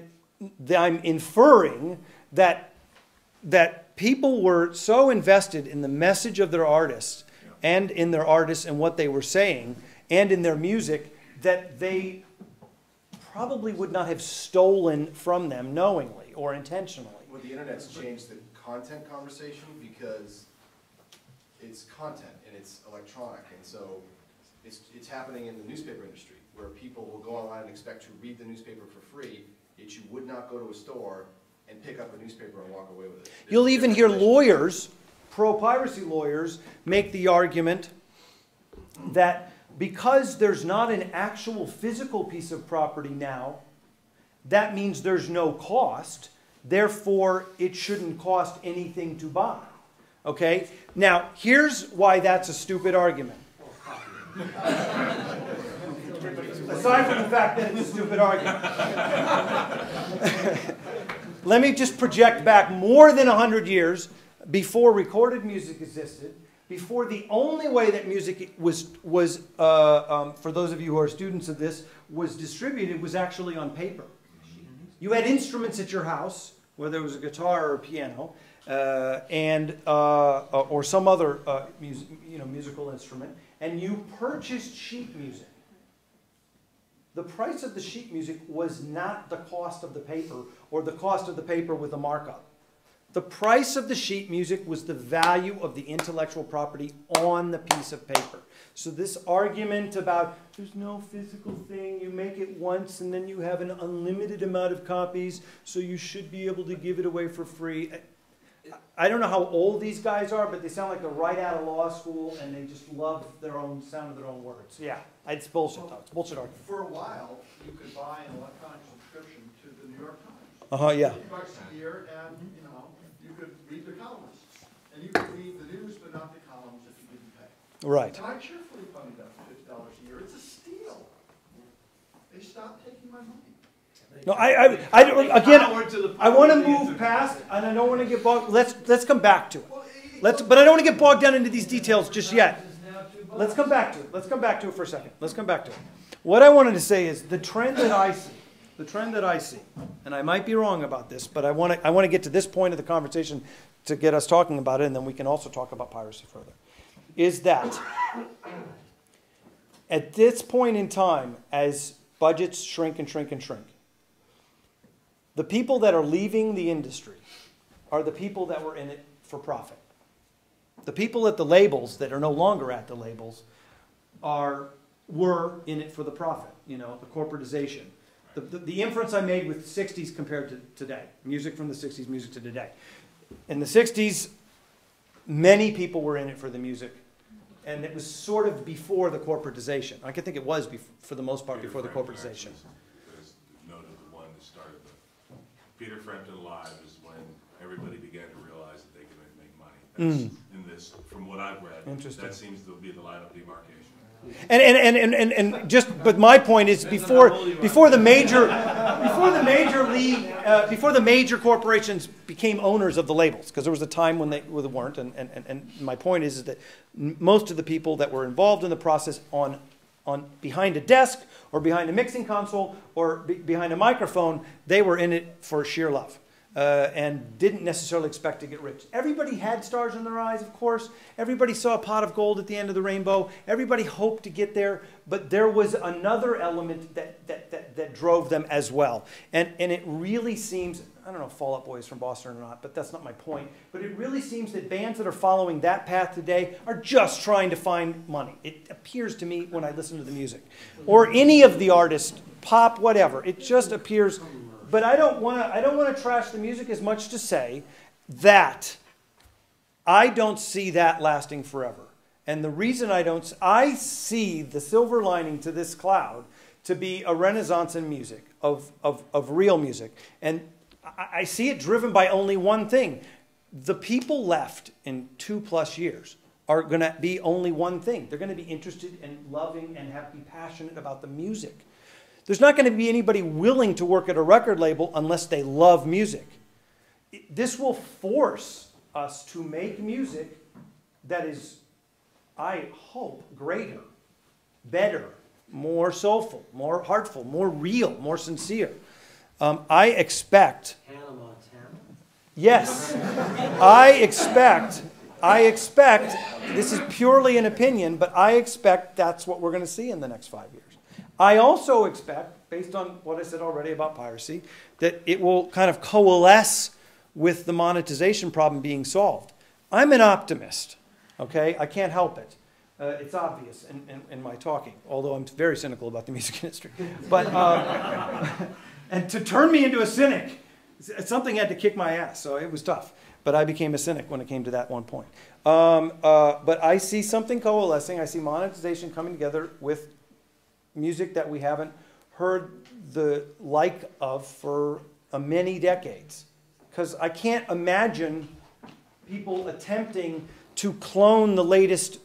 I'm inferring that, that people were so invested in the message of their artists and in their artists and what they were saying and in their music that they probably would not have stolen from them knowingly or intentionally. Well, the internet's changed the content conversation because it's content and it's electronic, and so it's, it's happening in the newspaper industry, where people will go online and expect to read the newspaper for free, yet you would not go to a store and pick up a newspaper and walk away with it. You'll even hear lawyers, pro-piracy lawyers, make the argument that because there's not an actual physical piece of property now, that means there's no cost, therefore it shouldn't cost anything to buy. Okay? Now, here's why that's a stupid argument. Aside from the fact that it's a stupid argument. Let me just project back more than 100 years before recorded music existed, before the only way that music was, was uh, um, for those of you who are students of this, was distributed was actually on paper. You had instruments at your house, whether it was a guitar or a piano, uh, and, uh, or some other uh, you know, musical instrument, and you purchased sheet music. The price of the sheet music was not the cost of the paper or the cost of the paper with a markup. The price of the sheet music was the value of the intellectual property on the piece of paper. So this argument about there's no physical thing, you make it once and then you have an unlimited amount of copies, so you should be able to give it away for free. I- don't know how old these guys are, but they sound like they're right out of law school and they just love their own sound of their own words. Yeah, it's bullshit though. It's bullshit argument. For a while, you could buy an electronic subscription to the New York Times. Uh huh. Yeah. Bucks a year, and, you know, could read the columnists. And you could read the news, but not the columns if you didn't pay. Right. And I cheerfully funded fifty dollars a year. It's a steal. They stopped taking my money. No, I, I, I don't- again, I want to move past, and I don't want to get bogged. Let's let's come back to it- Let's, but I don't want to get bogged down into these details just yet. Let's come back to it. Let's come back to it for a second. Let's come back to it. What I wanted to say is the trend that I see, the trend that I see, and I might be wrong about this, but I want to, I want to get to this point of the conversation to get us talking about it, and then we can also talk about piracy further. Is that at this point in time, as budgets shrink and shrink and shrink, the people that are leaving the industry are the people that were in it for profit. The people at the labels that are no longer at the labels are were in it for the profit, you know, the corporatization. The, the, the inference I made with the 60s compared to today, music from the 60s, music to today. In the 60s, many people were in it for the music, and it was sort of before the corporatization. I can think it was, for the most part, Peter before the corporatization. is noted the one that started the, Peter Frampton Live is when everybody began to realize that they could make money. That's in this, from what I've read. Mm. Interesting. That seems to be the line of demarcation. And, and, and, and, and, just, but my point is before, before the major, before the major league, uh, before the major corporations became owners of the labels, because there was a time when they, when they weren't, and, and, and- and my point is, is that most of the people that were involved in the process on, on, behind a desk, or behind a mixing console, or be, behind a microphone, they were in it for sheer love. Uh, and didn't necessarily expect to get rich. Everybody had stars in their eyes, of course. Everybody saw a pot of gold at the end of the rainbow. Everybody hoped to get there, but there was another element that, that, that, that drove them as well. And, and it really seems, I don't know if Fall Out Boy is from Boston or not, but that's not my point. But it really seems that bands that are following that path today are just trying to find money. It appears to me when I listen to the music. Or any of the artists, pop, whatever, it just appears but I don't want to. I don't want to trash the music as much to say that I don't see that lasting forever. And the reason I don't, I see the silver lining to this cloud to be a renaissance in music, of, of, of real music. And I, see it driven by only one thing. The people left in two plus years are going to be only one thing. They're going to be interested and loving and have, be passionate about the music. There's not going to be anybody willing to work at a record label unless they love music. This will force us to make music that is, I hope, greater, better, more soulful, more heartful, more real, more sincere. Um, I expect Hannah Montana. Yes. I expect, I expect, this is purely an opinion, but I expect that's what we're going to see in the next five years. I also expect, based on what I said already about piracy, that it will kind of coalesce with the monetization problem being solved. I'm an optimist, okay? I can't help it. Uh, it's obvious in, in, in my talking, although I'm very cynical about the music industry. But, um, and to turn me into a cynic, something had to kick my ass, so it was tough. But I became a cynic when it came to that one point. Um, uh, but I see something coalescing. I see monetization coming together with music that we haven't heard the like of for uh, many decades. Because I can't imagine people attempting to clone the latest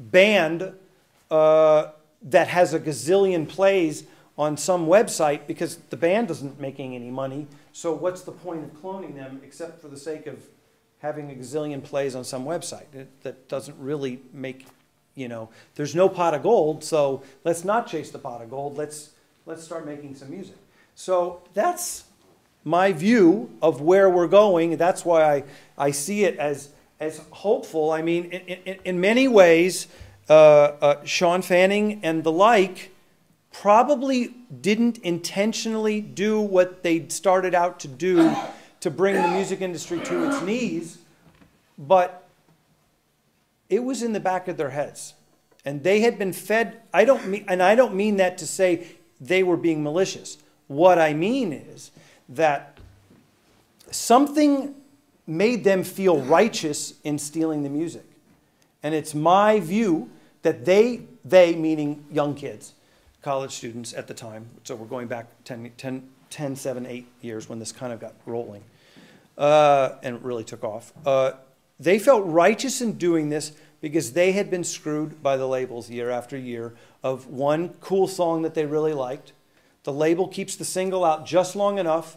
band uh, that has a gazillion plays on some website because the band isn't making any money. So what's the point of cloning them except for the sake of having a gazillion plays on some website? It, that doesn't really make, you know, there's no pot of gold, so let's not chase the pot of gold. Let's let's start making some music. So that's my view of where we're going. That's why I, I see it as, as hopeful. I mean, in, in, in many ways, uh, uh, Shawn Fanning and the like probably didn't intentionally do what they started out to do to bring the music industry to its knees, but it was in the back of their heads. And they had been fed, I don't mean, and I don't mean that to say they were being malicious. What I mean is that something made them feel righteous in stealing the music. And it's my view that they, they meaning young kids, college students at the time, so we're going back 10, 10, 10 7, 8 years when this kind of got rolling uh, and really took off. Uh, they felt righteous in doing this because they had been screwed by the labels year after year of one cool song that they really liked. The label keeps the single out just long enough.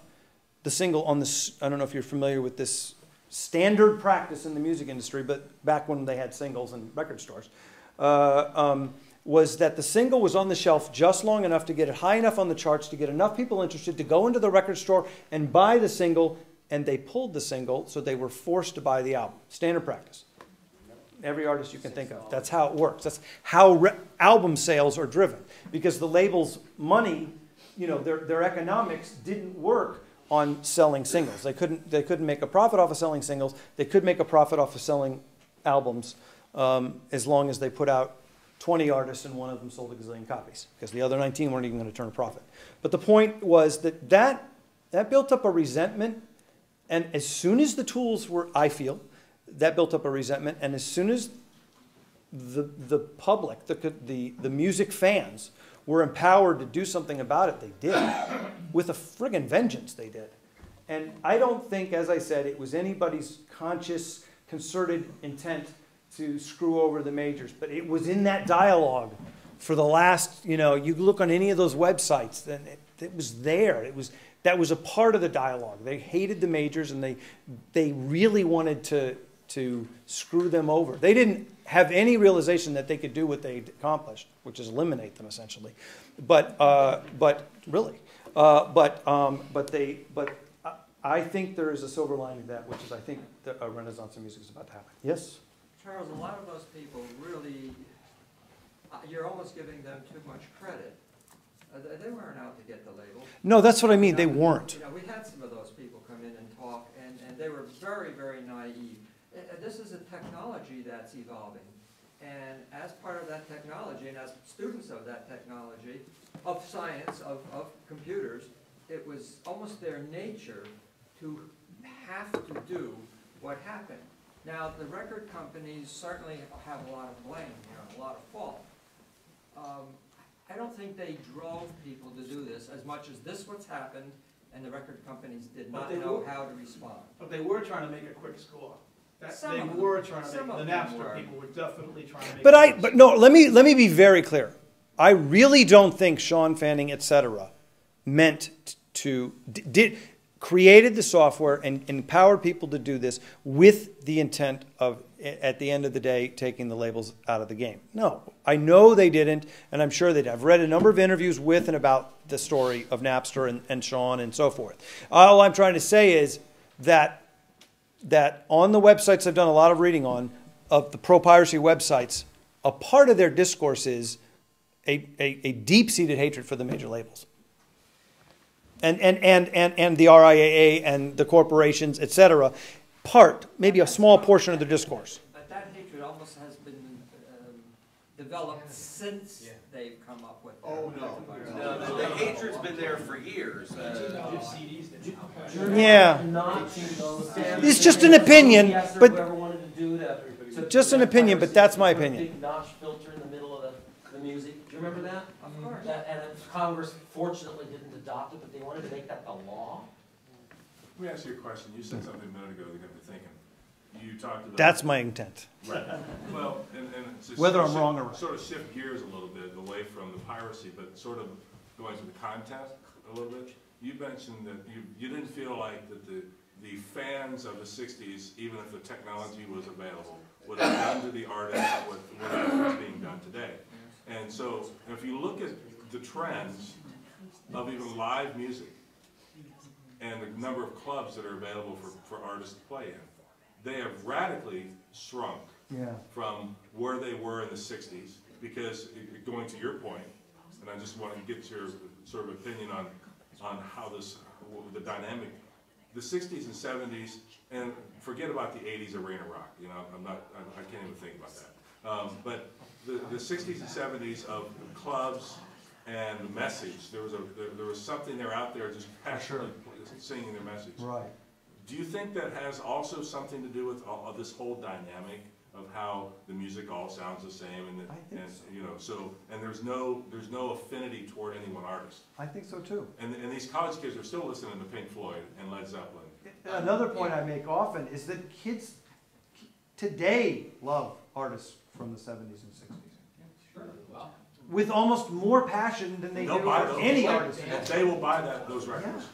The single on this, I don't know if you're familiar with this standard practice in the music industry, but back when they had singles in record stores, uh, um, was that the single was on the shelf just long enough to get it high enough on the charts to get enough people interested to go into the record store and buy the single, and they pulled the single, so they were forced to buy the album. Standard practice. Every artist you can think of. That's how it works. That's how re- album sales are driven. Because the label's money, you know, their, their economics didn't work on selling singles. They couldn't, they couldn't make a profit off of selling singles. They could make a profit off of selling albums um, as long as they put out 20 artists and one of them sold a gazillion copies because the other 19 weren't even going to turn a profit. But the point was that that, that built up a resentment. And as soon as the tools were, I feel, that built up a resentment. And as soon as the, the public, the, the, the music fans, were empowered to do something about it, they did. With a friggin' vengeance, they did. And I don't think, as I said, it was anybody's conscious, concerted intent to screw over the majors, but it was in that dialogue for the last, you know, you look on any of those websites, then it, it was there. It was that was a part of the dialogue. They hated the majors and they they really wanted to to screw them over. They didn't have any realization that they could do what they accomplished, which is eliminate them essentially. But uh, but really, uh, but um, but they but I- I think there is a silver lining to that, which is I think that a renaissance in music is about to happen. Yes. Charles, a lot of those people really, uh, you're almost giving them too much credit. Uh, they- They weren't out to get the label. No, that's what I mean. They You know, weren't. You know, we had some of those people come in and talk, and, and they were very, very naive. This is a technology that's evolving, and as part of that technology, and as students of that technology, of science, of, of computers, it was almost their nature to have to do what happened. Now, the record companies certainly have a lot of blame here, a lot of fault. Um, I don't think they drove people to do this as much as this what's happened, and the record companies did But not know were- how to respond. But they were trying to make a quick score. That- Some They of were trying to Some make, of the them were. Napster people were definitely trying to make. But a I, quick but no, let me, let me be very clear. I really don't think Shawn Fanning, et cetera, meant t- to, d- did, created the software and empowered people to do this with the intent of, a- at the end of the day, taking the labels out of the game. No, I know they didn't, and I'm sure they did. I've read a number of interviews with and about the story of Napster and, and Shawn and so forth. All I'm trying to say is that that on the websites I've done a lot of reading on, of the pro piracy websites, a part of their discourse is a, a, a deep seated hatred for the major labels. And, and, and, and, and the RIAA and the corporations, et cetera, part, maybe a small portion of their discourse. But that hatred almost has been um, developed since they've come up with. their- Oh, no. No, the, the hatred's been there for years. Uh, Yeah. Not to those. It's just an opinion, but- Whoever wanted to do to. to- Just an opinion, but that's my Put a opinion. Big notch filter in the middle of the, the music. Do you remember that? Of course. That, and Congress fortunately didn't adopt it, but they wanted to make that the law. Let me ask you a question. You said something a minute ago that got me thinking. You talked about. That's my intent. Right. Well, and, and. to Whether I'm wrong or shift- right. Sort of shift gears a little bit away from the piracy, but sort of going to the content a little bit. You mentioned that you, you didn't feel like that the, the fans of the sixties, even if the technology was available, would have done to the artists what, what is being done today. And so, if you look at the trends of even live music and the number of clubs that are available for, for artists to play in, they have radically shrunk Yeah. from where they were in the sixties, because, uh, going to your point, and I just want to get your sort of opinion on, on how this, the dynamic, the sixties and seventies, and forget about the eighties arena rock, you know, I'm not, I, I can't even think about that. Um, but the, the sixties and seventies of clubs and the message, there was a, there, there was something there out there just passionately singing their message. Right. Do you think that has also something to do with all of this whole dynamic of how the music all sounds the same and, I think and, so. you know, so, and there's no, there's no affinity toward any one artist? I think so too. And, and these college kids are still listening to Pink Floyd and Led Zeppelin. Another point I make often is that kids today love artists from the 70s and 60s. With almost more passion than they They'll do buy for any artist. They will buy that, those records.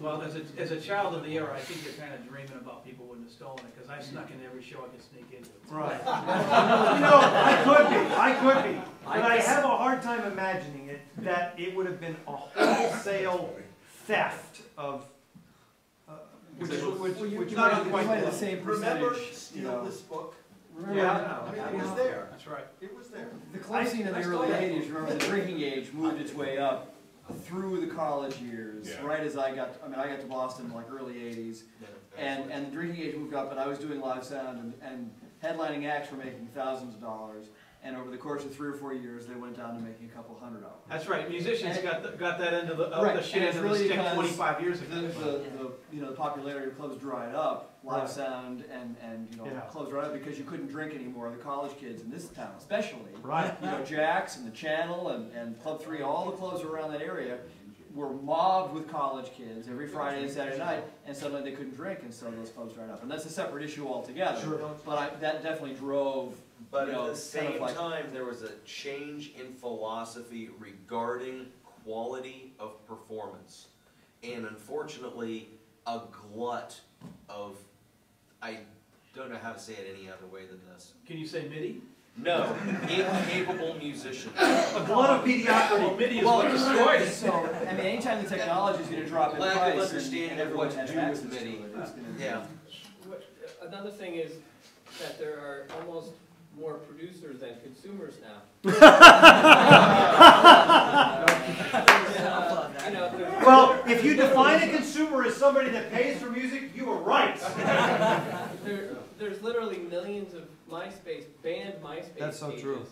Well, as a, as a child of the era, I think you're kind of dreaming about people wouldn't have stolen it, because I snuck in every show I could sneak into. Right. You know, I could be, I could be, but I have a hard time imagining it, that it would have been a wholesale theft of, uh, which, which, which Not might- quite might- the Remember Steal This Book? Yeah. I mean, it was there. That's right. It was there. The club scene in the early eighties, remember the drinking age moved its way up through the college years, Yeah. right as I got, I mean, I got to Boston in like early eighties. And, and the drinking age moved up and I was doing live sound and, and headlining acts were making thousands of dollars. And over the course of three or four years, they went down to making a couple hundred dollars. That's right, musicians got, the- got that end of the, of Right, the and shit it's end of the really stick twenty-five years The, ago. the, the, you know, the popularity of clubs dried up, live Right. sound and, and, you know, Yeah. clubs dried up because you couldn't drink anymore. The college kids in this town especially Right. you know, Jack's and the Channel and, and Club Three, all the clubs around that area were mobbed with college kids every Friday and Saturday night, and suddenly they couldn't drink, and so those clubs dried up. And that's a separate issue altogether. Sure. But I, that definitely drove, But you at know, the kind same of like, time, there was a change in philosophy regarding quality of performance. And unfortunately, a glut of, I don't know how to say it any other way than this. Can you say MIDI? No, incapable musicians. A glut of mediocrity. Well, MIDI is Well, what destroyed it. so, I mean, anytime the technology is gonna drop in Lack of price and- understanding and of everyone what to has do with to MIDI. it, Yeah. Another thing is that there are almost more producers than consumers now. Uh, You know, Well, if you define a consumer as somebody that pays for music, you are right. there, there's literally millions of MySpace, band MySpace That's so pages. true.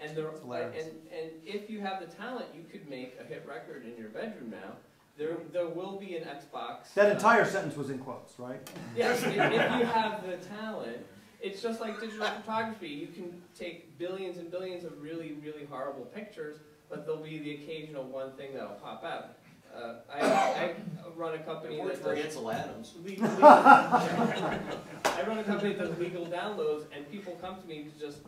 And there, and, and if you have the talent, you could make a hit record in your bedroom now. there, there will be an Xbox. That uh, entire sentence was in quotes, right? Yes, if, if you have the talent, it's just like digital photography. You can take billions and billions of really, really horrible pictures, but there'll be the occasional one thing that'll pop out. Uh, I, I run a company that for does Ansel Adams. legal, legal- I run a company that does legal downloads, and people come to me just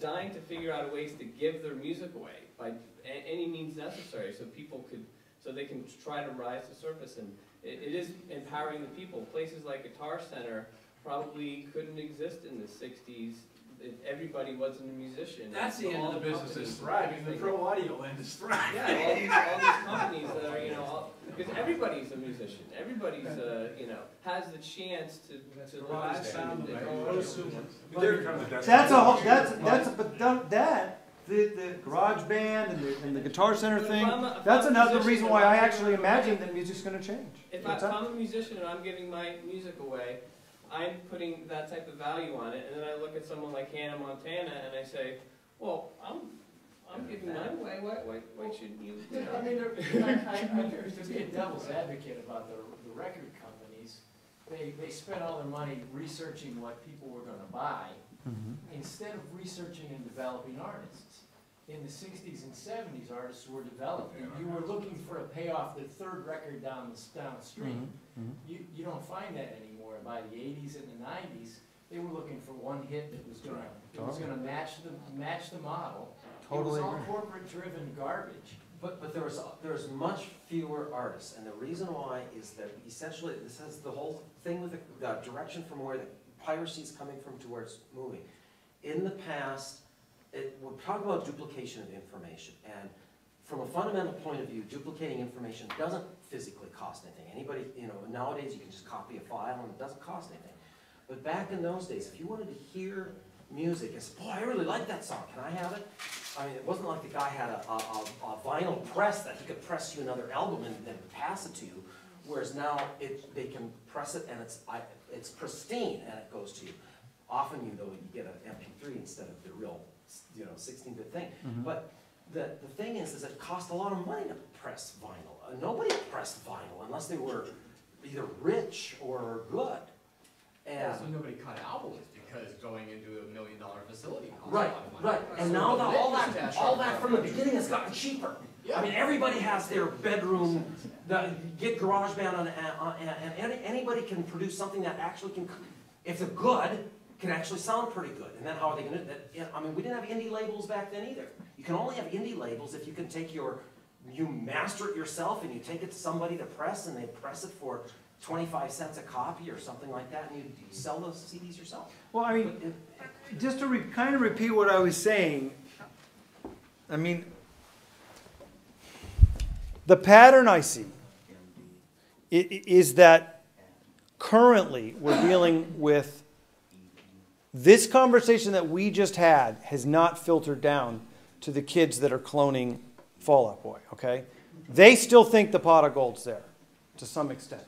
dying to figure out ways to give their music away by any means necessary, so people could, so they can try to rise to surface. And it, it is empowering the people. Places like Guitar Center probably couldn't exist in the '60s if everybody wasn't a musician. That's the end All of the business companies is thriving, the pro audio end is thriving. yeah, all these, all these companies that are, you know, because everybody's a musician, everybody's, uh, you know, has the chance to, to Garage live sound, stream. the and- prosumer. There comes a That's a whole, that's, that's, a- but that- that, the, the garage band and the, and the guitar center But thing, I'm a- if that's another reason why I'm I giving actually imagine that music's gonna change. If I- if? I'm a musician and I'm giving my music away, I'm putting that type of value on it, and then I look at someone like Hannah Montana and I say, well, I'm, I'm giving mine away, why, why, why shouldn't you? you know? I mean, there- I, I, I, to be a devil's advocate about the, the record companies, they, they spent all their money researching what people were gonna buy, mm-hmm. instead of researching and developing artists. In the sixties and seventies, artists were developed, You- you were looking for a payoff, the third record down the, s- downstream. Mm-hmm, mm-hmm. You, you don't find that anymore. By the eighties and the nineties, they were looking for one hit that was gonna, that was gonna match the, match the model. Totally It was all corporate-driven garbage. But, but there was, there's much fewer artists, and the reason why is that essentially, this has the whole thing with the, the direction from where the piracy is coming from to where it's moving. In the past, it, we're talking about duplication of information, and from a fundamental point of view, duplicating information doesn't physically cost anything. Anybody, you know, nowadays you can just copy a file and it doesn't cost anything. But back in those days, if you wanted to hear music, and boy, I really like that song, can I have it? I mean, it wasn't like the guy had a, a, a- a vinyl press that he could press you another album and then pass it to you. Whereas now, it, they can press it and it's, I, it's pristine and it goes to you. Often, you know, you get an MP3 instead of the real, you know, sixteen-bit thing. But the, the thing is, is it cost a lot of money to press vinyl. Uh, Nobody pressed vinyl unless they were either rich or good. And, Also, nobody cut albums because going into a million dollar facility costs a Right, lot of money. right, and So now the all litmus that, test all that from the beginning has gotten cheaper. I mean, everybody has their bedroom, the, get GarageBand on, on, and, and anybody can produce something that actually can, if they're good, can actually sound pretty good. And then how are they gonna, yeah, I mean, we didn't have indie labels back then either. You can only have indie labels if you can take your, you master it yourself and you take it to somebody to press and they press it for twenty-five cents a copy or something like that and you, you sell those CDs yourself. Well, I mean, it- just to re, kind of repeat what I was saying, I mean, the pattern I see is that currently we're dealing with this conversation that we just had has not filtered down to the kids that are cloning Fall Out Boy, okay? They still think the pot of gold's there to some extent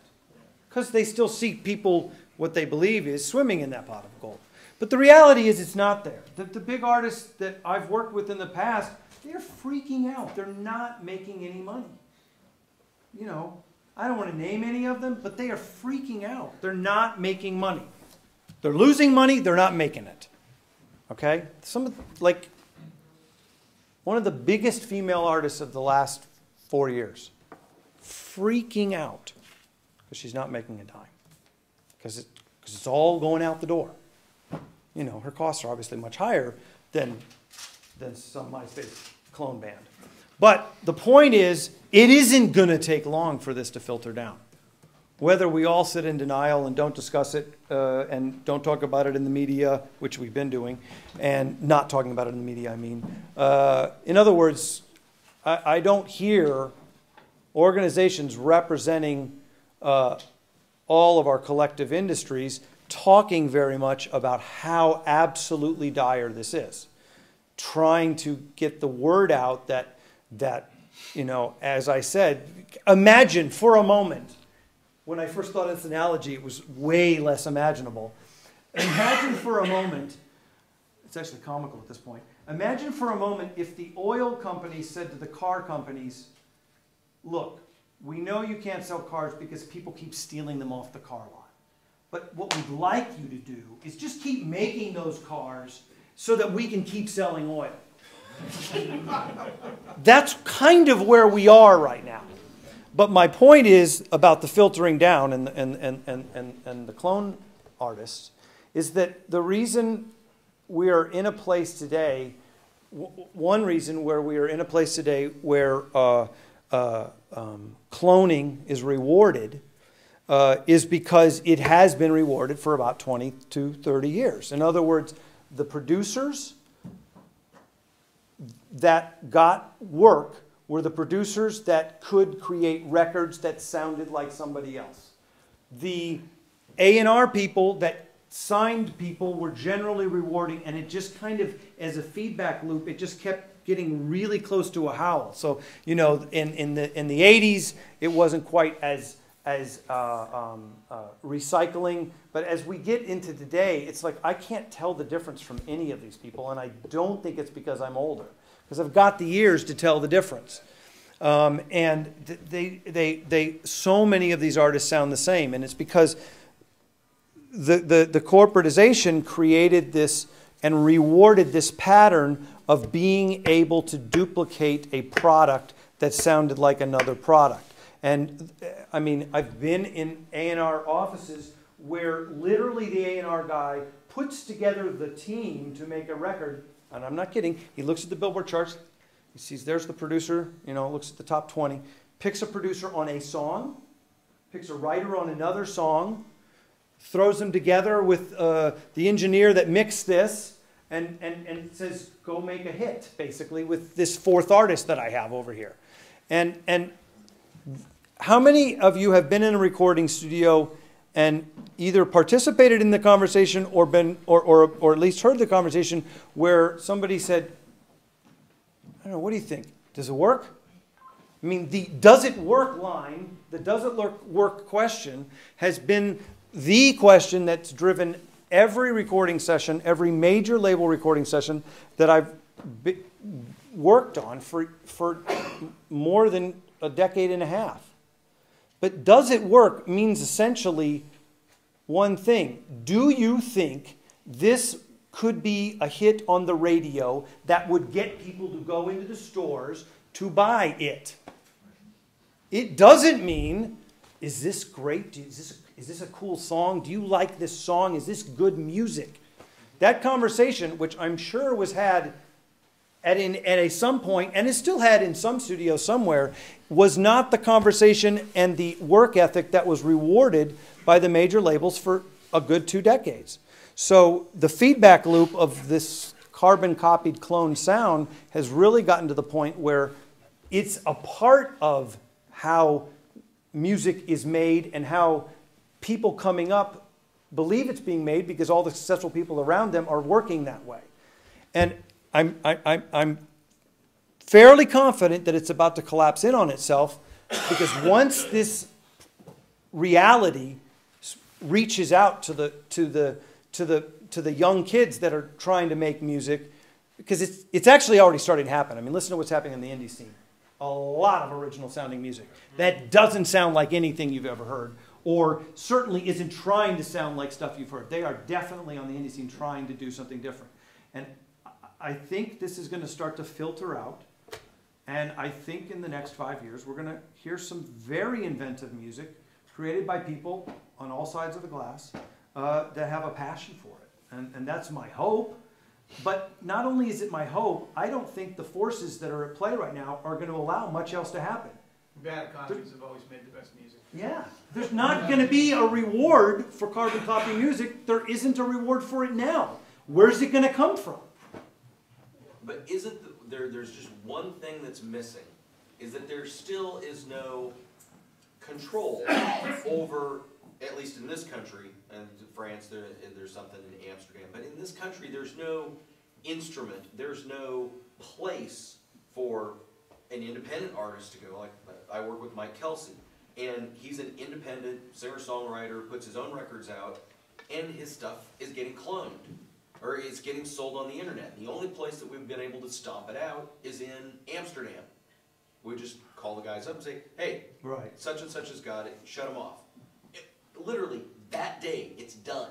because they still see people, what they believe is swimming in that pot of gold. But the reality is, it's not there. The, the big artists that I've worked with in the past, they're freaking out. They're not making any money. You know, I don't want to name any of them, but they are freaking out. They're not making money. They're losing money, they're not making it. Okay? Some of, like, one of the biggest female artists of the last four years, freaking out because she's not making a dime. Because it, cause it's all going out the door. You know, her costs are obviously much higher than, than some MySpace clone band. But the point is, it isn't going to take long for this to filter down. Whether we all sit in denial and don't discuss it uh, and don't talk about it in the media, which we've been doing, and not talking about it in the media, I mean. Uh, in other words, I, I don't hear organizations representing uh, all of our collective industries talking very much about how absolutely dire this is. Trying to get the word out that, that, you know, as I said, imagine for a moment, when I first thought of this analogy, it was way less imaginable. Imagine for a moment, it's actually comical at this point. Imagine for a moment if the oil companies said to the car companies, look, we know you can't sell cars because people keep stealing them off the car lot. But what we'd like you to do is just keep making those cars so that we can keep selling oil. That's kind of where we are right now. But my point is about the filtering down and, and, and, and, and, and the clone artists is that the reason we are in a place today, one reason where we are in a place today where uh, uh, um, cloning is rewarded uh, is because it has been rewarded for about 20 to 30 years. In other words, the producers that got work were the producers that could create records that sounded like somebody else. The A&R people that signed people were generally rewarding and it just kind of as a feedback loop it just kept getting really close to a howl. So, you know, in, in the in the 80s it wasn't quite as as uh, um, uh, recycling. But as we get into today, it's like I can't tell the difference from any of these people, and I don't think it's because I'm older because I've got the years to tell the difference. Um, and they, they, they, so many of these artists sound the same, and it's because the, the, the corporatization created this and rewarded this pattern of being able to duplicate a product that sounded like another product. And I mean, I've been in A&R offices where literally the A&R guy puts together the team to make a record and I'm not kidding, he looks at the Billboard charts, he sees there's the producer, you know, looks at the top 20, picks a producer on a song, picks a writer on another song, throws them together with uh, the engineer that mixed this, and, and, and says, go make a hit, basically, with this fourth artist that I have over here. And, and how many of you have been in a recording studio and either participated in the conversation or been or, or, or at least heard the conversation where somebody said, I don't know, what do you think? Does it work? I mean, the does it work line, the does it work question has been the question that's driven every recording session, every major label recording session that I've worked on for, for more than a decade and a half. But does it work means essentially one thing. Do you think this could be a hit on the radio that would get people to go into the stores to buy it? It doesn't mean, is this great? Is this, is this a cool song? Do you like this song? Is this good music? That conversation, which I'm sure was had at, in, at a some point, and is still had in some studio somewhere, was not the conversation and the work ethic that was rewarded by the major labels for a good two decades. So the feedback loop of this carbon copied clone sound has really gotten to the point where it's a part of how music is made and how people coming up believe it's being made because all the successful people around them are working that way. And I'm, I, I'm fairly confident that it's about to collapse in on itself because once this reality reaches out to the, to the, to the, to the young kids that are trying to make music, because it's, it's actually already starting to happen. I mean, listen to what's happening in the indie scene. A lot of original sounding music that doesn't sound like anything you've ever heard, or certainly isn't trying to sound like stuff you've heard. They are definitely on the indie scene trying to do something different. And I think this is going to start to filter out. And I think in the next five years, we're going to hear some very inventive music created by people on all sides of the glass uh, that have a passion for it. And, and that's my hope. But not only is it my hope, I don't think the forces that are at play right now are going to allow much else to happen. Bad economies have always made the best music. Yeah. There's not going to be a reward for carbon copy music. There isn't a reward for it now. Where's it going to come from? But isn't the, there, there's just one thing that's missing, is that there still is no control over, at least in this country, and France, there, there's something in Amsterdam, but in this country, there's no instrument, there's no place for an independent artist to go. Like I work with Mike Kelsey, and he's an independent singer-songwriter, puts his own records out, and his stuff is getting cloned or it's getting sold on the internet. The only place that we've been able to stomp it out is in Amsterdam. We just call the guys up and say, hey, Right. such and such has got it, shut them off. It- Literally, that day, it's done.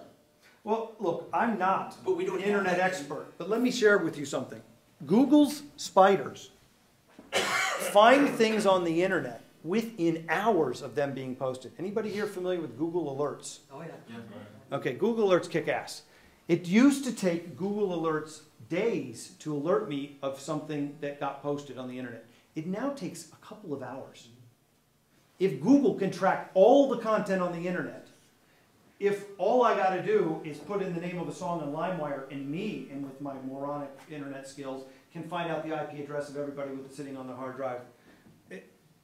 Well, look, I'm not But we don't an internet expert, but let me share with you something. Google's spiders find things on the internet within hours of them being posted. Anybody here familiar with Google Alerts? Oh, yeah. Okay, Google Alerts kick ass. It used to take Google Alerts days to alert me of something that got posted on the internet. It now takes a couple of hours. If Google can track all the content on the internet, if all I got to do is put in the name of a song on LimeWire and me, and with my moronic internet skills, can find out the IP address of everybody with it sitting on the hard drive.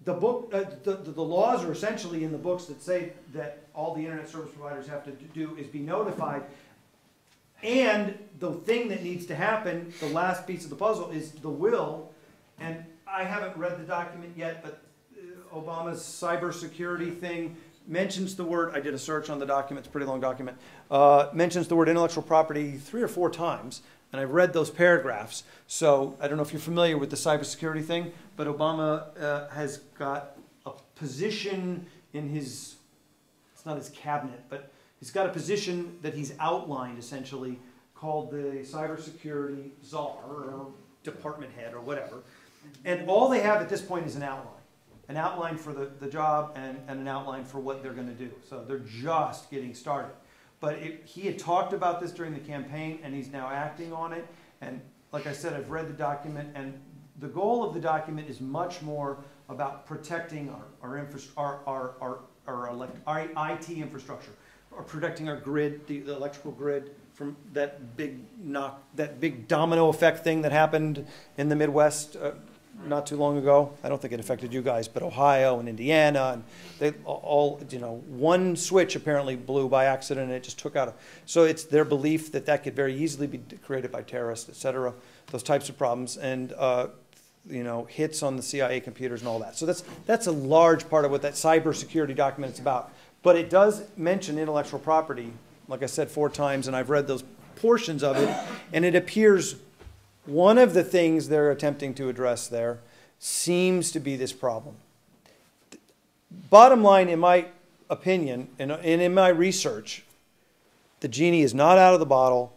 The book, uh, the the laws are essentially in the books that say that all the internet service providers have to do is be notified. And the thing that needs to happen, the last piece of the puzzle, is the will. And I haven't read the document yet, but uh, Obama's cybersecurity thing mentions the word, I did a search on the document, it's a pretty long document, uh, mentions the word intellectual property three or four times, and I've read those paragraphs. So I don't know if you're familiar with the cybersecurity thing, but Obama uh, has got a position in his, it's not his cabinet, but he's got a position that he's outlined essentially called the cybersecurity czar or department head or whatever. And all they have at this point is an outline an outline for the, the job and, and an outline for what they're going to do. So they're just getting started. But it, he had talked about this during the campaign, and he's now acting on it. And like I said, I've read the document, and the goal of the document is much more about protecting our, our, infra- our, our, our, our, our IT infrastructure, or protecting our grid, the, the electrical grid, from that big knock, that big domino effect thing that happened in the Midwest uh, not too long ago. I don't think it affected you guys, but Ohio and Indiana, and they all, you know, one switch apparently blew by accident, and it just took out. A, so it's their belief that that could very easily be created by terrorists, et cetera, those types of problems, and uh, you know, hits on the CIA computers and all that. So that's that's a large part of what that cybersecurity document is about. But it does mention intellectual property, like I said four times, and I've read those portions of it, and it appears one of the things they're attempting to address there seems to be this problem. Bottom line, in my opinion, and in my research, the genie is not out of the bottle.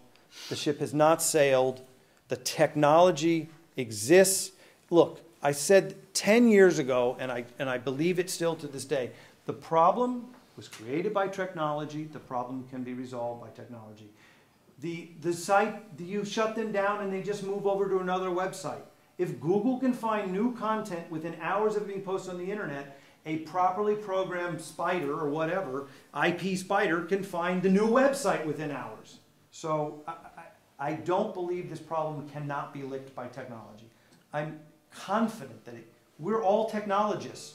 The ship has not sailed. The technology exists. Look, I said 10 years ago, and I, and I believe it still to this day, the problem was created by technology. The problem can be resolved by technology. The, the site, you shut them down and they just move over to another website. If Google can find new content within hours of being posted on the internet, a properly programmed spider or whatever, IP spider, can find the new website within hours. So I, I, I don't believe this problem cannot be licked by technology. I'm confident that it, we're all technologists.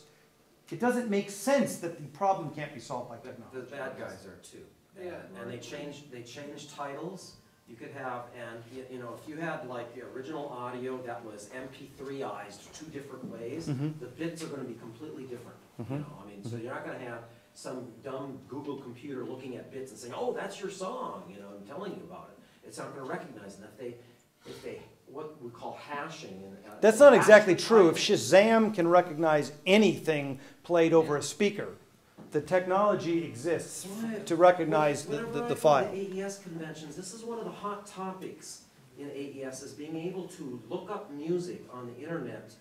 It doesn't make sense that the problem can't be solved by The technology. bad guys are too. Yeah. And they change, they change titles. You could have, and, y- you know, if you had like the original audio that was MP3ized two different ways, Mhm. the bits are gonna be completely different. You Mhm. know, I mean, so you're not gonna have some dumb Google computer looking at bits and saying, oh, that's your song, you know, and telling you about it. It's not gonna recognize, and if they, if they, what we call hashing and. uh, That's not exactly the true. If Shazam can recognize anything played over a speaker, the technology exists Right. to recognize the, Whenever the, I the file. to AES conventions, this is one of the hot topics in AES, is being able to look up music on the internet,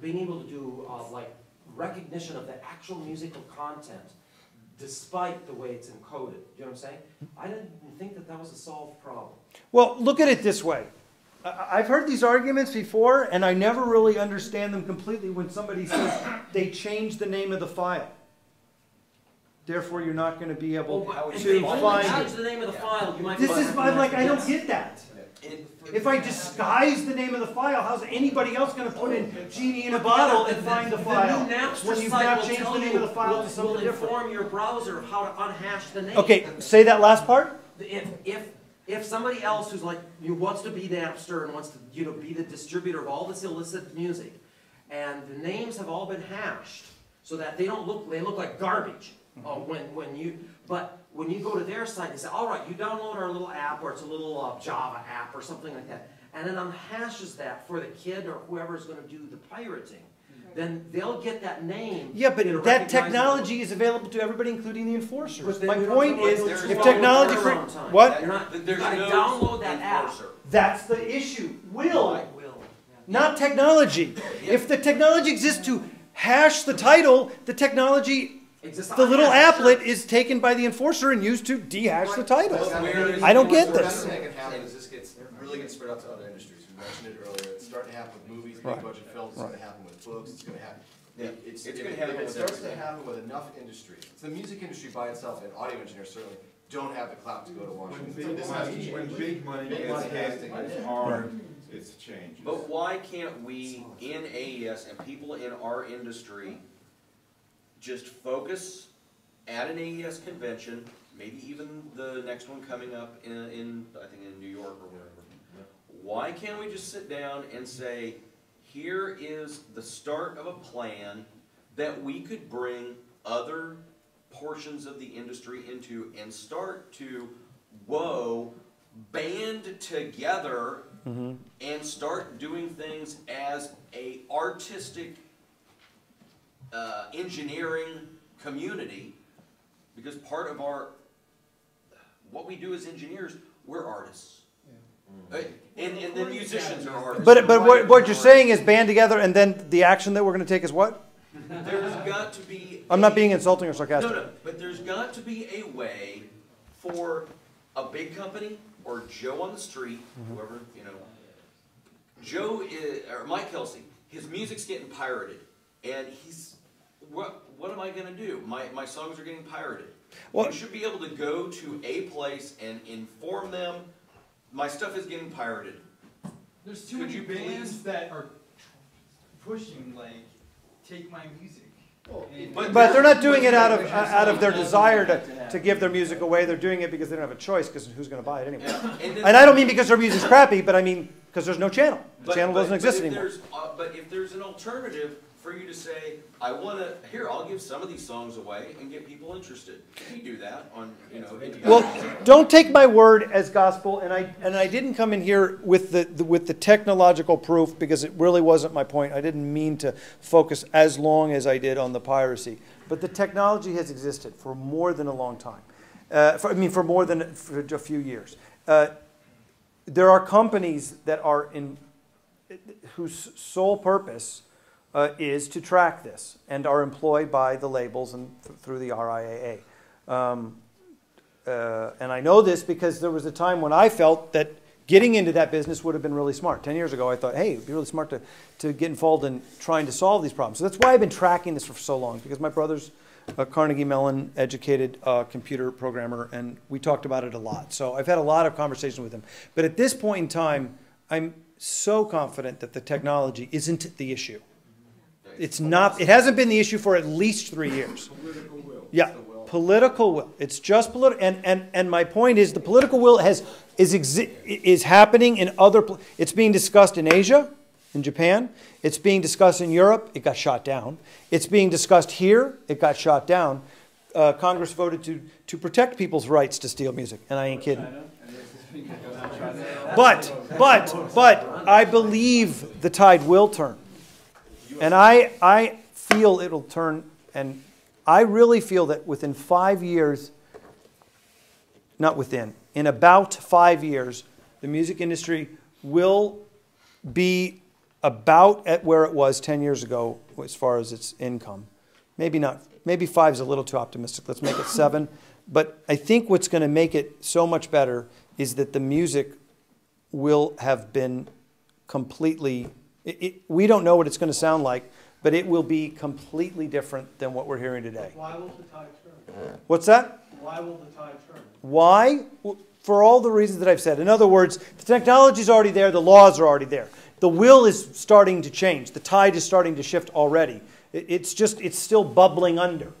being able to do, uh, like, recognition of the actual musical content, despite the way it's encoded, you know what I'm saying? I didn't think that that was a solved problem. Well, look at it this way. I- I've heard these arguments before, and I never really understand them completely when somebody says they changed the name of the file. Therefore, you're not going to be able If to they find change it. the name of the file, you might. This is, it. I'm like, I don't get that. If I disguise the name of the file, how's anybody else going to put in genie in a bottle and find the file? The When you've site now will changed tell the name you, of the file will, to something will different. inform your browser how to unhash the name. Okay, say that last part. If, if, if somebody else who's like, who wants to be Napster and wants to, you know, be the distributor of all this illicit music, and the names have all been hashed, so that they don't look, they look like garbage, uh, when, when you, but when you go to their site and say, all right, you download our little app, or it's a little uh, Java app or something like that, and it unhashes that for the kid or whoever's gonna do the pirating, then they'll get that name. Yeah, but that recognizable- technology is available to everybody, including the enforcers. My point is, if technology, turnaround cre- time. what? You're not, you There's gotta no download that app. That's the issue. Will, Will. not technology. If the technology exists to hash the title, the technology, the little applet is taken by the enforcer and used to dehash the title. Well, where is- I don't get this. gonna make it happen is this really gets spread out to other industries. We mentioned it earlier, it's starting to happen with movies, big budget films, it's gonna happen with books, it's gonna happen. Yeah, It's, it's if gonna it- happen if it with starts to everything. happen with enough industry, it's the music industry by itself, and audio engineers certainly don't have the clout to go to When Washington. big This has money, change. when big money Big gets money has hit, to get it's hit. hard, it's changes. But why can't we, in AES and people in our industry, just focus at an AES convention, maybe even the next one coming up in, in, I think in New York or wherever. Why can't we just sit down and say, here is the start of a plan that we could bring other portions of the industry into and start to, whoa, band together and start doing things as a artistic uh, engineering community. Because part of our what we do as engineers we're artists and, and the musicians are artists But, but what, what you're saying is band together and then the action that we're gonna take is what? there's got to be I'm not being insulting or sarcastic. no no, but there's got to be a way for a big company or Joe on the street Mm-hmm. whoever you know Joe is, or Mike Kelsey, his music's getting pirated, and he's what? What am I gonna do? My my songs are getting pirated. Well- you should be able to go to a place and inform them. My stuff is getting pirated. There's too Could many you please- bands that are pushing like, take my music. And- But But they're not doing it out of, out of their desire to, to give their music away. They're doing it because they don't have a choice, because who's gonna buy it anyway? Yeah, and, then- And I don't mean because their music's crappy, but I mean, because there's no channel. The but- channel but- doesn't exist but if anymore. there's, uh, but if there's an alternative for you to say, I wanna here, I'll give some of these songs away and get people interested. Can you do that on you know. Well, don't take my word as gospel, and I, and I didn't come in here with the, the- with the technological proof, because it really wasn't my point. I didn't mean to focus as long as I did on the piracy. But the technology has existed for more than a long time. Uh, for, I mean, for more than for a few years. Uh, there are companies that are in, whose sole purpose uh, is to track this and are employed by the labels and th- through the RIAA. Um, uh, and I know this because there was a time when I felt that getting into that business would have been really smart. Ten years ago, I thought, hey, it'd be really smart to, to get involved in trying to solve these problems. So that's why I've been tracking this for so long, because my brother's a Carnegie Mellon educated uh, computer programmer, and we talked about it a lot. So I've had a lot of conversation with him. But at this point in time, I'm so confident that the technology isn't the issue. It's not, it hasn't been the issue for at least three years. Political will. Yeah, political will. It's just political, and, and, and my point is, the political will has, is, exi- is happening in other, pl- it's being discussed in Asia, in Japan. It's being discussed in Europe, it got shot down. It's being discussed here, it got shot down. Uh, Congress voted to, to protect people's rights to steal music, and I ain't kidding. But, but, but, I believe the tide will turn. And I, I feel it'll turn, and I really feel that within five years, not within, in about five years, the music industry will be about at where it was 10 years ago as far as its income. Maybe not, maybe five's a little too optimistic. Let's make it seven. But I think what's going to make it so much better is that the music will have been completely, it, it, we don't know what it's going to sound like, but it will be completely different than what we're hearing today. Why will the tide turn? What's that? Why will the tide turn? Why? For all the reasons that I've said. In other words, the technology is already there, the laws are already there. The will is starting to change. The tide is starting to shift already. It- It's just, it's still bubbling under.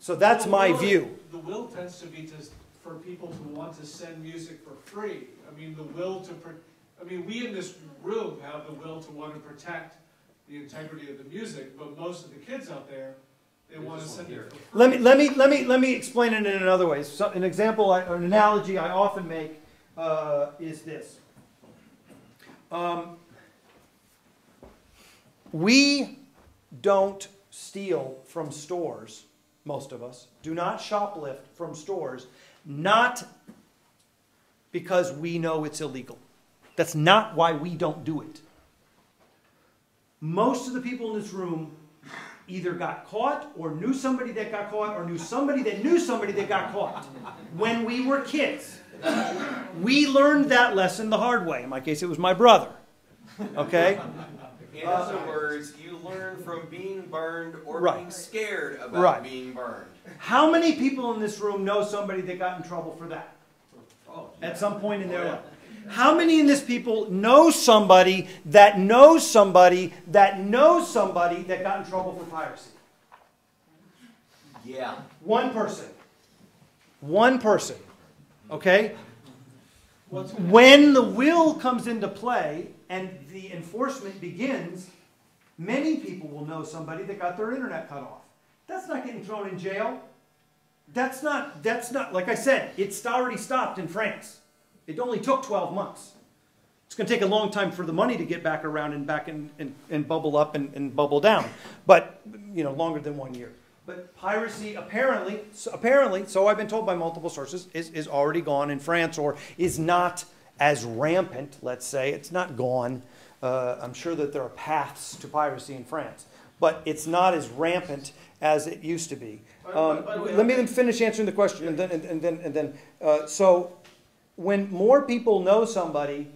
So that's Well, my will- view. The will tends to be to, for people to want to send music for free. I mean, the will to, pr- I mean, we in this room have the will to want to protect the integrity of the music, but most of the kids out there, they want to send it. Let me, let me, let me, let me explain it in another way. So, an example, I- an analogy I often make uh, is this. Um, we don't steal from stores, most of us, do not shoplift from stores, not because we know it's illegal. That's not why we don't do it. Most of the people in this room either got caught or knew somebody that got caught or knew somebody that knew somebody that got caught when we were kids. We learned that lesson the hard way. In my case, it was my brother. Okay? In other words, you learn from being burned or Right. being scared about Right. being burned. How many people in this room know somebody that got in trouble for that? Oh, At some point in their life. How many in this people know somebody that knows somebody that knows somebody that got in trouble for piracy? Yeah. One person. One person. Okay? When the will comes into play and the enforcement begins, many people will know somebody that got their internet cut off. That's not getting thrown in jail. That's not, that's not, like I said, it's already stopped in France. It only took 12 months. It's going to take a long time for the money to get back around and back and, and, and bubble up and, and bubble down. But, you know, longer than one year. But piracy apparently, so apparently, so I've been told by multiple sources, is, is already gone in France or is not as rampant, let's say. It's not gone. Uh, I'm sure that there are paths to piracy in France. But it's not as rampant as it used to be. Um, by- by way, let me then finish answering the question and then, and, and then, and then, uh, so when more people know somebody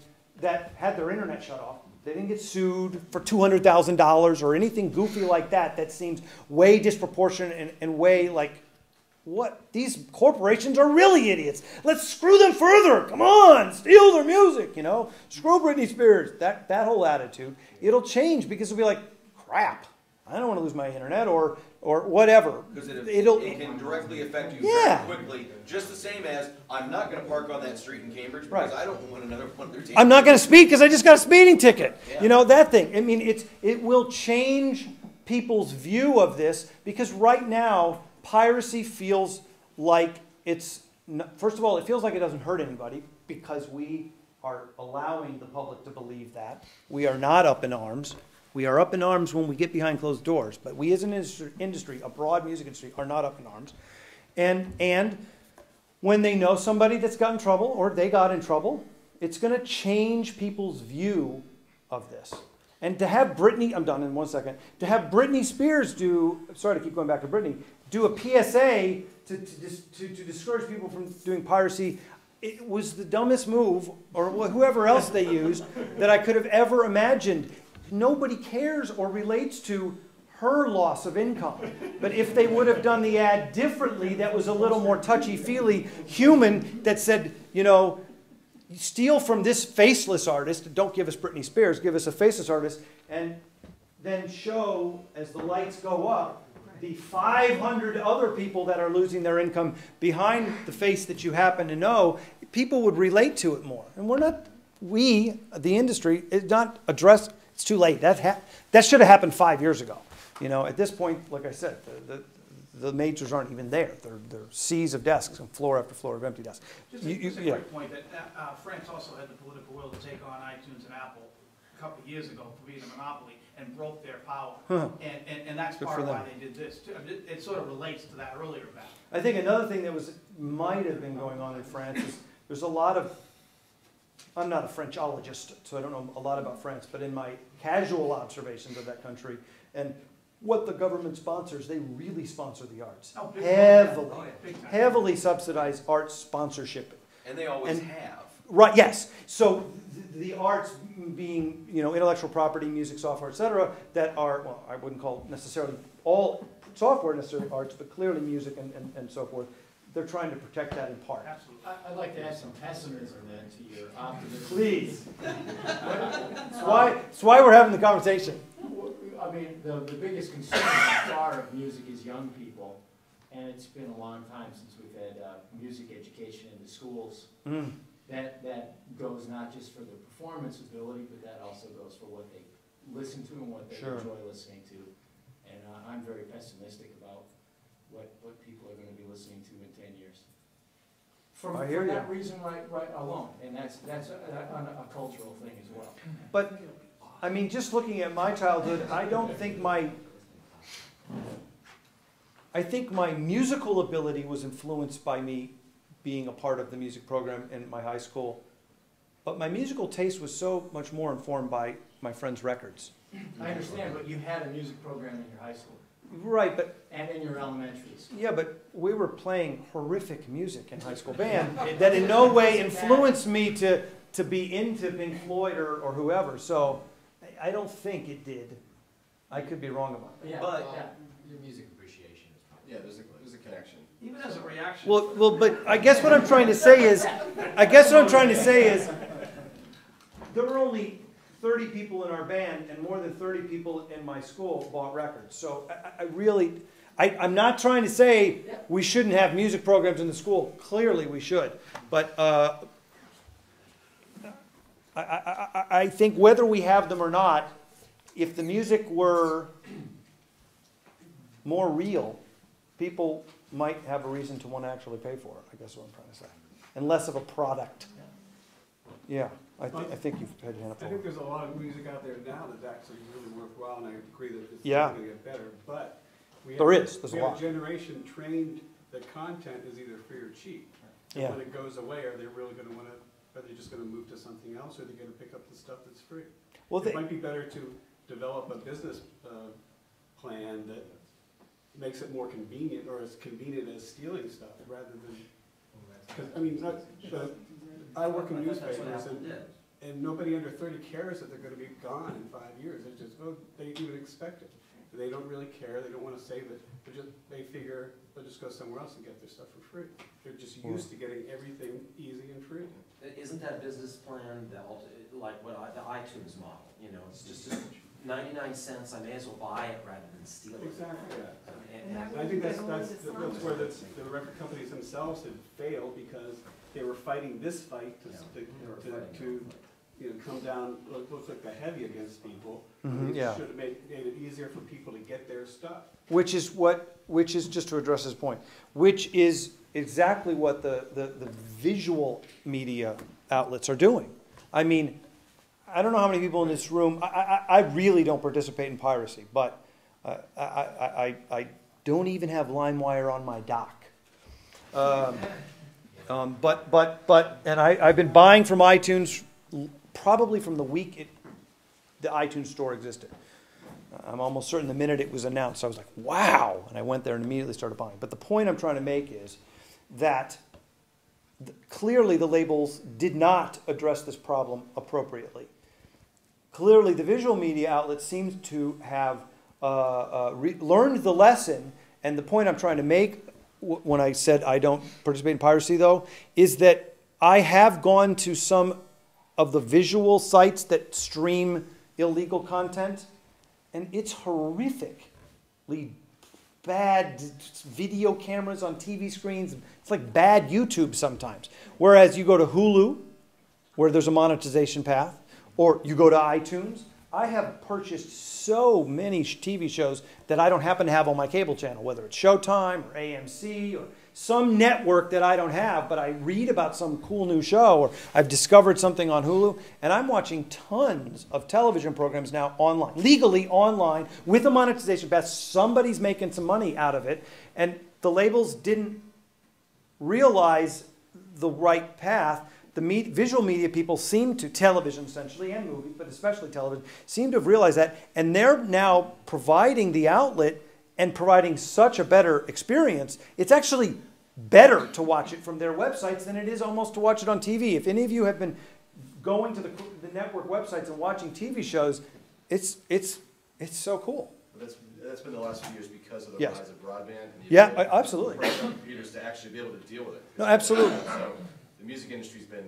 that had their internet shut off, they didn't get sued for $200,000 or anything goofy like that, that seems way disproportionate and, and way like, what? These corporations are really idiots. Let's screw them further. Come on, steal their music, you know? Screw Britney Spears. That, that whole attitude. It'll change because it'll be like, crap, I don't want to lose my internet or, or whatever. Because it, it can directly affect you Yeah. very quickly, just the same as I'm not going to park on that street in Cambridge Right. because I don't want another one of their. I'm not going to speed because I just got a speeding ticket. Yeah. You know, that thing. I mean, it's, it will change people's view of this because right now, piracy feels like it's, first of all, it feels like it doesn't hurt anybody because we are allowing the public to believe that. We are not up in arms. We are up in arms when we get behind closed doors, but we as an industry, a broad music industry, are not up in arms. And, and when they know somebody that's got in trouble or they got in trouble, it's going to change people's view of this. And to have Britney, I'm done in one second, to have Britney Spears do, sorry to keep going back to Britney, do a PSA to, to, to, to discourage people from doing piracy, it was the dumbest move, or whoever else they used, that I could have ever imagined. Nobody cares or relates to her loss of income. But if they would have done the ad differently, that was a little more touchy feely, human, that said, you know, steal from this faceless artist, don't give us Britney Spears, give us a faceless artist, and then show as the lights go up the 500 other people that are losing their income behind the face that you happen to know, people would relate to it more. And we're not, we, the industry, is not addressed, it's too late. That, ha- that should have happened five years ago. You know, at this point, like I said, the, the, the majors aren't even there. They're, they're seas of desks and floor after floor of empty desks. Just a, You- you- just a yeah. quick point, that, uh, uh, France also had the political will to take on iTunes and Apple a couple of years ago for being a monopoly and broke their power. Huh. And, and, and that's Good part of why they did this, too. It, it sort of relates to that earlier battle. I think another thing that was might have been going on in France is there's a lot of I'm not a Frenchologist, so I don't know a lot about France, but in my casual observations of that country and what the government sponsors, they really sponsor the arts. Oh. Heavily, Oh, yeah, heavily subsidize arts sponsorship. And they always And- have. Right, yes. So th- the arts being, you know, intellectual property, music, software, et cetera, that are, well, I wouldn't call necessarily all software necessarily arts, but clearly music and, and, and so forth. They're trying to protect that in part. Absolutely. I- I'd like to add some pessimism then to your optimism. Please. That's why, that's why we're having the conversation. I mean, the, the biggest concern far of music is young people, and it's been a long time since we've had uh, music education in the schools. Mm. That, that goes not just for the performance ability, but that also goes for what they listen to and what they Sure. enjoy listening to. And uh, I'm very pessimistic about what, what people are gonna be listening to in. From, I hear for ya. that reason right, right alone, and that's, that's a, a, a cultural thing as well. But, I mean, just looking at my childhood, I don't think my I think my musical ability was influenced by me being a part of the music program in my high school. But my musical taste was so much more informed by my friends' records. I understand, but you had a music program in your high school Right, but and in your elementary school. yeah, but we were playing horrific music in high school band that in no way influenced me to, to be into Pink Floyd or, or whoever. So I- I don't think it did. I could be wrong about that. Yeah, But- yeah. Your music appreciation is probably. Yeah, there's a, there's a connection. Even as a reaction. Well, well, but I guess what I'm trying to say is, I guess what I'm trying to say is, there were only thirty people in our band, and more than thirty people in my school bought records. So I, I really, I, I'm not trying to say we shouldn't have music programs in the school. Clearly, we should. But uh, I, I, I, I think whether we have them or not, if the music were more real, people might have a reason to want to actually pay for it, I guess what I'm trying to say. And less of a product. Yeah, I think, I think you've had your hand up I think there's a lot of music out there now that's actually really worthwhile, and I agree that it's Yeah. gonna get better, but we There have- is, there's a We have lot. a generation trained that content is either free or cheap. And Yeah. when it goes away, are they really gonna wanna, are they just gonna move to something else, or are they gonna pick up the stuff that's free? Well, It they, might be better to develop a business, uh, plan that makes it more convenient, or as convenient as stealing stuff, rather than, cause, I mean, not, I work in That's what newspapers, Apple and did. and nobody under thirty cares that they're gonna be gone in five years, it's just, oh, they even expect it. They don't really care, they don't wanna save it, they just, they figure, they'll just go somewhere else and get their stuff for free. They're just hmm. used to getting everything easy and free. Isn't that business plan the, ulti- like what I, the iTunes model, you know, it's just ninety-nine cents, I may as well buy it rather than steal it. Exactly. And- and- And I think that's, that's, that's where the, the record companies themselves have failed, because they were fighting this fight to, Yeah, to, to, fighting. to, you know, come down, look, looks like the heavy against people. Mhm, They yeah. Should have made, made it easier for people to get their stuff. which is what, which is, just to address his point, which is exactly what the, the, the visual media outlets are doing. I mean, I don't know how many people in this room, I, I, I really don't participate in piracy, but uh, I, I, I, I don't even have LimeWire on my dock. Um, um, but, but, but, and I, I've been buying from iTunes probably from the week it, the iTunes store existed. I'm almost certain the minute it was announced, I was like, wow. And I went there and immediately started buying. But the point I'm trying to make is that th- clearly the labels did not address this problem appropriately. Clearly, the visual media outlets seem to have uh, uh, learned the lesson. And the point I'm trying to make when I said I don't participate in piracy, though, is that I have gone to some of the visual sites that stream illegal content and it's horrifically bad video cameras on TV screens. It's like bad YouTube sometimes. Whereas you go to Hulu, where there's a monetization path, or you go to iTunes. I have purchased so many TV shows that I don't happen to have on my cable channel, whether it's Showtime or AMC or some network that I don't have, but I read about some cool new show or I've discovered something on Hulu, and I'm watching tons of television programs now online, legally online, with a monetization path. Somebody's making some money out of it, and the labels didn't realize the right path. The me- visual media people seem to, television essentially, and movies, but especially television, seem to have realized that, and they're now providing the outlet and providing such a better experience. It's actually better to watch it from their websites than it is almost to watch it on TV. If any of you have been going to the, the network websites and watching TV shows, it's, it's, it's so cool. That's, that's been the last few years because of the Yes. rise of broadband. and Yeah, absolutely. Computers to actually be able to deal with it. No, absolutely. So the music industry's been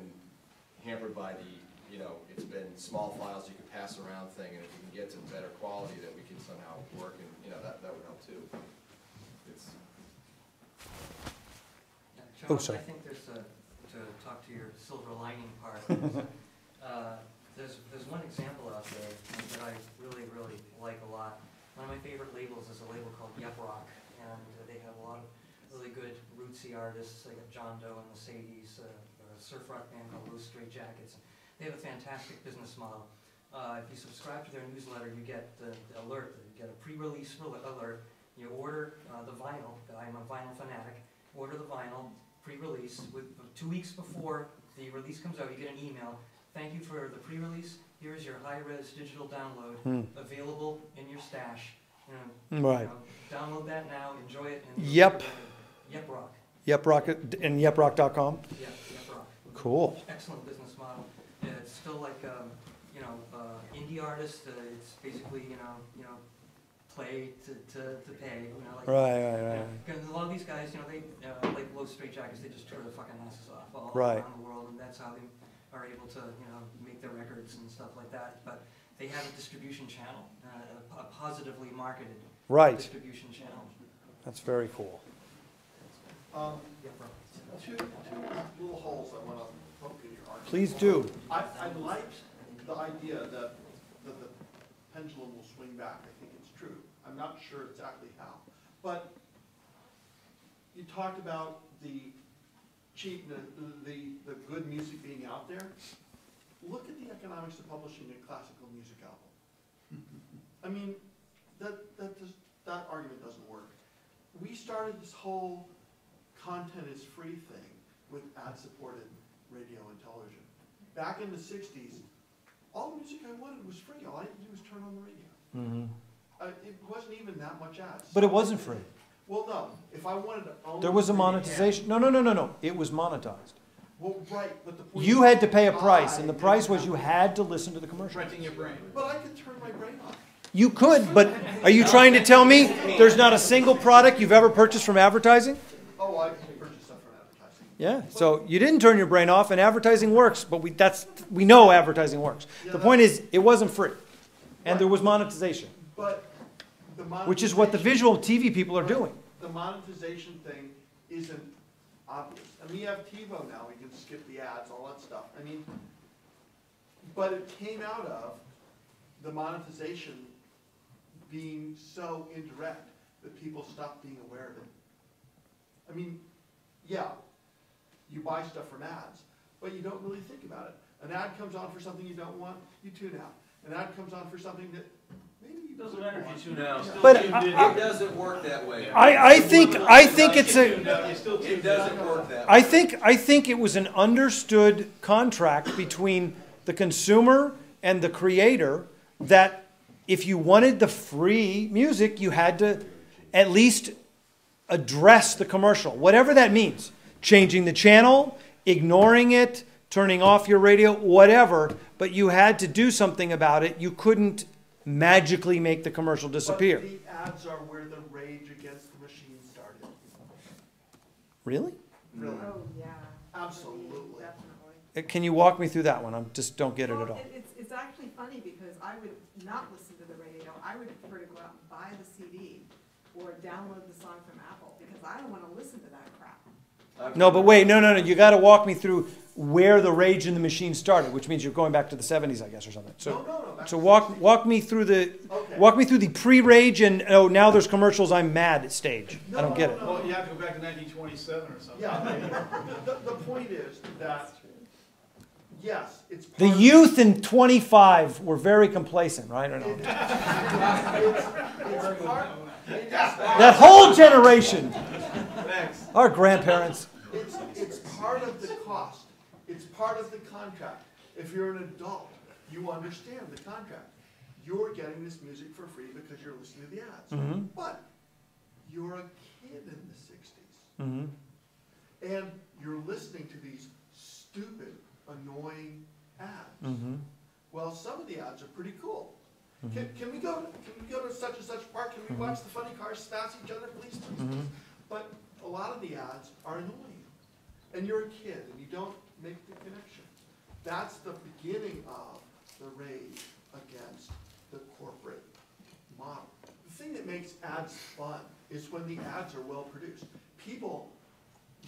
hampered by the, you know, it's been small files you can pass around thing, and if we can get to better quality that we can somehow work, and, you know, that, that would help too. It's, Oh, Charles, sorry. I think there's a, to talk to your silver lining part, uh, there's, there's one example out there that I really, really like a lot. One of my favorite labels is a label called Yep Roc, and they have a lot of really good rootsy artists, like John Doe and Mercedes, uh, a surf rock band called Los Straitjackets. They have a fantastic business model. Uh, if you subscribe to their newsletter, you get the the alert, you get a pre-release al- alert, You order uh, the vinyl, I'm a vinyl fanatic, order the vinyl, pre-release, with, two weeks before the release comes out, you get an email. Thank you for the pre-release, here's your high-res digital download, Hmm. available in your stash. You know, Right. you know, Download that now, enjoy it. and- Yep. Yep Roc, Yep Rocket and yeproc.com. yeah, Yep Roc. Cool. Excellent business model. Yeah, It's still like, um, you know, uh, indie artist, uh, it's basically, you know, you know, play to, to, to pay, you know, like. Right, right, right. Because a lot of these guys, you know, they, uh, like Los Straitjackets, they just tour their fucking asses off all Right. around the world, and that's how they are able to, you know, make their records and stuff like that. But they have a distribution channel, uh, a a positively marketed Right. distribution channel. That's very cool. Um, Yep Roc. two, two little holes I wanna poke in your argument. Please do. I, I like the idea that, that the pendulum will swing back, I think it's true. I'm not sure exactly how. But you talked about the cheap, the, the, the good music being out there. Look at the economics of publishing a classical music album. I mean, that, that, just, that argument doesn't work. We started this whole content is free thing with ad-supported radio and television. Back in the sixties, all the music I wanted was free. All I had to do was turn on the radio. Mhm. Uh, it wasn't even that much ads. But it wasn't free. Well, no, if I wanted to own. There was a the radio- monetization. No, no, no, no, no. It was monetized. Well, right, but the point. You had to pay a price, and the price was you had to listen to the commercial. Renting your brain. But I could turn my brain off. You could, but are you trying to tell me there's not a single product you've ever purchased from advertising? Oh, I purchased stuff from advertising. Yeah, so you didn't turn your brain off, and advertising works, but we, that's, we know advertising works. The point is, it wasn't free, and there was monetization, But the which is what the visual TV people are doing. The monetization thing isn't obvious. I mean, you have TiVo now, we can skip the ads, all that stuff. I mean, but it came out of the monetization being so indirect that people stopped being aware of it. I mean, yeah, you buy stuff from ads, but you don't really think about it. An ad comes on for something you don't want, you tune out. An ad comes on for something that maybe you Doesn't matter if you tune out. Yeah. But It I- doesn't work that way. I, I think, I think it's a, It doesn't work that way. I think, I think it was an understood contract between the consumer and the creator that if you wanted the free music, you had to at least address the commercial, whatever that means. Changing the channel, ignoring it, turning off your radio, whatever, but you had to do something about it. You couldn't magically make the commercial disappear. But the ads are where the rage against the machine started. Really? Really? Oh, yeah. Absolutely. Definitely. Uh, Can you walk me through that one? I just don't get it at all. It's, it's actually funny because I would not listen to the radio. I would prefer to go out and buy the CD or download the song from Apple because I don't want to listen to that crap. No, but wait, no, no, no. You got to walk me through where the rage in the machine started, which means you're going back to the '70s, I guess, or something. So, No, no, no, so walk walk me through the Okay. walk me through the pre-rage and oh now there's commercials. I'm mad at stage. I don't get it. Well, you have to go back to nineteen twenty-seven or something. Yeah, the, the point is that, yes, it's. The part of- youth in 25 were very complacent, right? Or no? It's, it's part, it is That whole generation, Thanks. Our grandparents. It's, it's part of the cost. It's part of the contract. If you're an adult, you understand the contract. You're getting this music for free because you're listening to the ads. Mhm. But you're a kid in the sixties. hmm And you're listening to these stupid, annoying ads. hmm Well, some of the ads are pretty cool. Mhm. Can, can we go, can we go to such and such park? Can we Mhm. watch the funny cars smash each other, please, please, Mhm. please? But a lot of the ads are annoying. And you're a kid and you don't make the connection. That's the beginning of the rage against the corporate model. The thing that makes ads fun is when the ads are well produced. People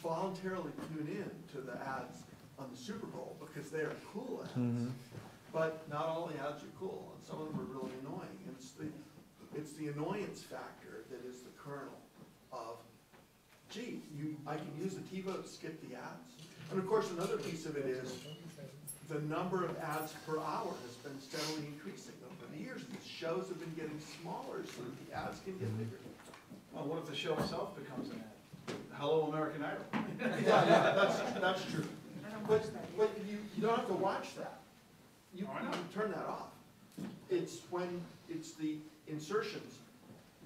voluntarily tune in to the ads on the Super Bowl because they are cool ads. Mhm. But not all the ads are cool, and some of them are really annoying. And it's the, it's the annoyance factor that is the kernel of, gee, you, I can use the TiVo to skip the ads. And of course, another piece of it is, the number of ads per hour has been steadily increasing over the years. The shows have been getting smaller so that the ads can get bigger. Well, what if the show itself becomes an ad? Hello, American Idol. Yeah, yeah, that's, that's true. But, but you, you don't have to watch that. You, you can turn that off. It's when, it's the insertions.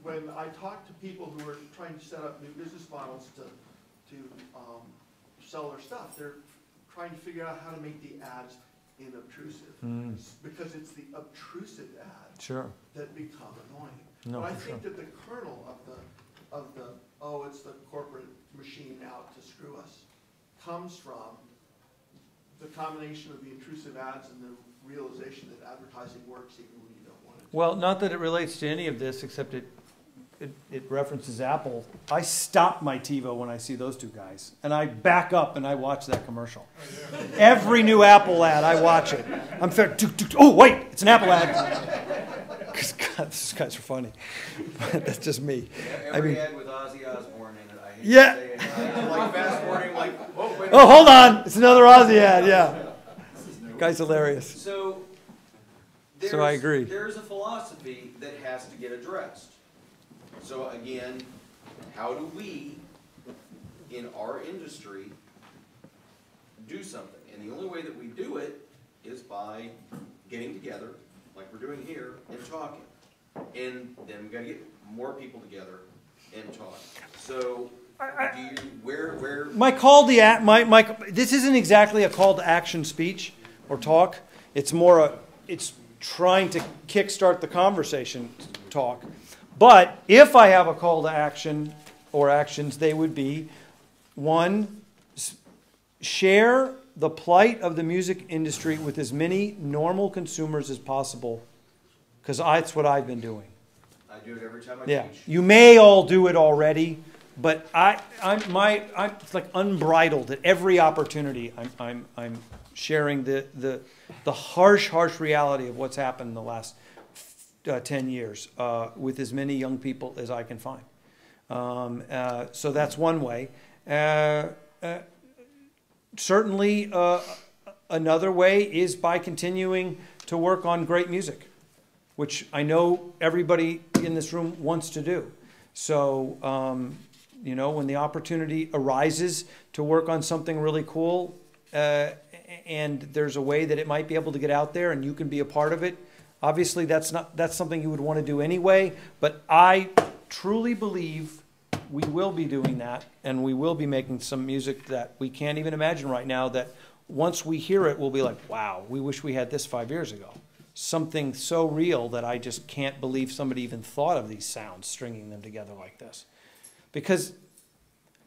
When I talk to people who are trying to set up new business models to, to, um, sell their stuff, they're trying to figure out how to make the ads inobtrusive. Mm. Because it's the obtrusive ads Sure. that become annoying. No, But I think that the kernel of the, of the, oh, it's the corporate machine out to screw us, comes from the combination of the intrusive ads and the realization that advertising works even when you don't want it. Well, not that it relates to any of this, except it, it, it references Apple. I stop my TiVo when I see those two guys, and I back up and I watch that commercial. Every new Apple ad, I watch it. I'm fair. Oh, wait, it's an Apple ad. 'Cause God, these guys are funny. That's just me. I mean, ad with Ozzy Osbourne in it, I hate Yeah. to say it. I Like fast forwarding, like, oh, wait. oh, hold on, it's another Ozzy ad. Yeah, guy's hilarious. So, So I agree. There's a philosophy that has to get addressed. So again, how do we, in our industry, do something? And the only way that we do it is by getting together, like we're doing here, and talking. And then we've gotta get more people together and talk. So, do you, where, where? My call to act, my, my, this isn't exactly a call to action speech or talk. It's more a, it's trying to kickstart the conversation talk. But if I have a call to action or actions, they would be, one, share the plight of the music industry with as many normal consumers as possible, because that's what I've been doing. I do it every time I Yeah, teach. you may all do it already, but I, I'm my, I'm it's like unbridled at every opportunity. I'm, I'm, I'm sharing the, the, the harsh, harsh reality of what's happened in the last uh, ten years uh, with as many young people as I can find. Um, uh, so that's one way. Uh, uh, certainly, uh, another way is by continuing to work on great music which I know everybody in this room wants to do. So, um, you know, when the opportunity arises to work on something really cool, and there's a way that it might be able to get out there and you can be a part of it, obviously that's not that's something you would want to do anyway. But I truly believe we will be doing that, and we will be making some music that we can't even imagine right now. That once we hear it, we'll be like, "Wow, we wish we had this five years ago." something so real that I just can't believe somebody even thought of these sounds, stringing them together like this. Because,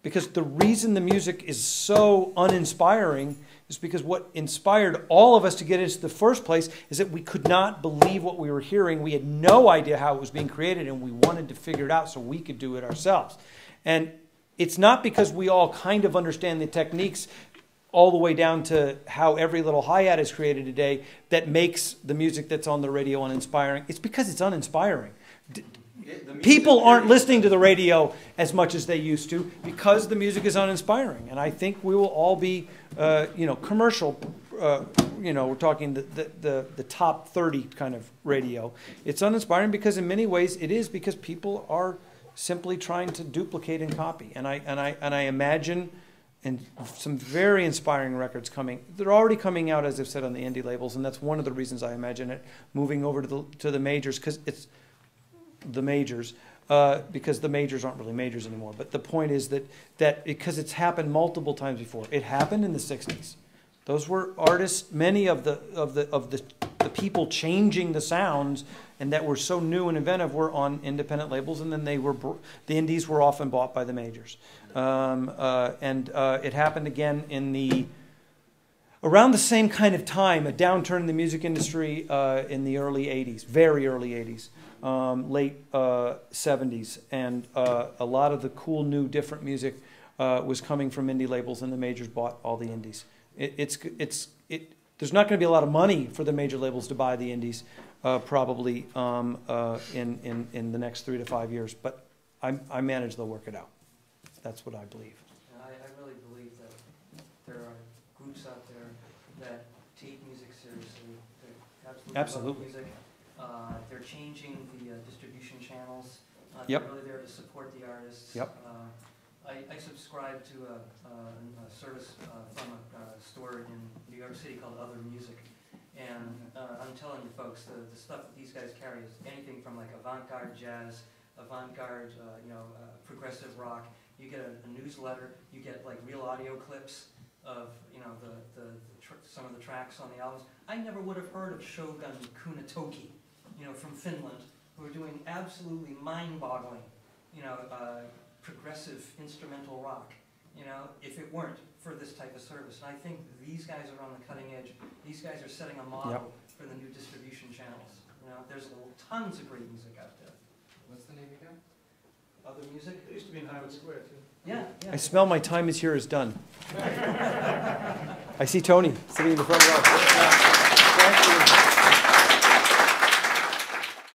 because the reason the music is so uninspiring is because what inspired all of us to get into the first place is that we could not believe what we were hearing. We had no idea how it was being created, and we wanted to figure it out so we could do it ourselves. And it's not because we all kind of understand the techniques all the way down to how every little hi-hat is created today that makes the music that's on the radio uninspiring. It's because it's uninspiring. D- It- the music People aren't listening to the radio as much as they used to because the music is uninspiring. And I think we will all be, uh, you know, commercial, uh, you know, we're talking the, the, the, the top 30 kind of radio. It's uninspiring because in many ways it is because people are simply trying to duplicate and copy. And I, and I, and I imagine and some very inspiring records coming. They're already coming out, as I've said, on the indie labels, and that's one of the reasons I imagine it moving over to the to the majors because it's the majors uh, because the majors aren't really majors anymore. But the point is that that because it's happened multiple times before. It happened in the '60s. Those were artists. Many of the of the of the the people changing the sounds and that were so new and inventive were on independent labels, and then they were the indies were often bought by the majors. Um, uh, and uh, it happened again in the around the same kind of time, a downturn in the music industry uh, in the early 80s, very early 80s, um, late uh, 70s. And uh, a lot of the cool, new, different music uh, was coming from indie labels, and the majors bought all the indies. It, it's, it's, it, there's not going to be a lot of money for the major labels to buy the indies, uh, probably um, uh, in, in, in the next three to five years. But I, I manage they'll work it out. That's what I believe. I, I really believe that there are groups out there that take music seriously, absolutely, Absolutely. love music. Uh, they're changing uh, Yep. They're really there to support the artists. Yep. Uh, I, I subscribe to a, a, service uh, from a, store in New York City called Other Music. And uh, I'm telling you folks, the, the stuff that these guys carry is anything from like avant-garde jazz, avant-garde, uh, you know, uh, progressive rock. You get a, a newsletter, you get like real audio clips of, you know, the, the, the tr- some of the tracks on the albums. I never would have heard of Shogun Kunitoki, you know, from Finland, who are doing absolutely mind-boggling, you know, uh, progressive instrumental rock, you know, if it weren't for this type of service. And I think these guys are on the cutting edge. These guys are setting a model for the new distribution channels. You know, there's tons of great music out there. What's the name again? Other music? It used to be in Harvard Square too. Yeah, yeah. I smell my time is here is done. I see Tony sitting in the front row.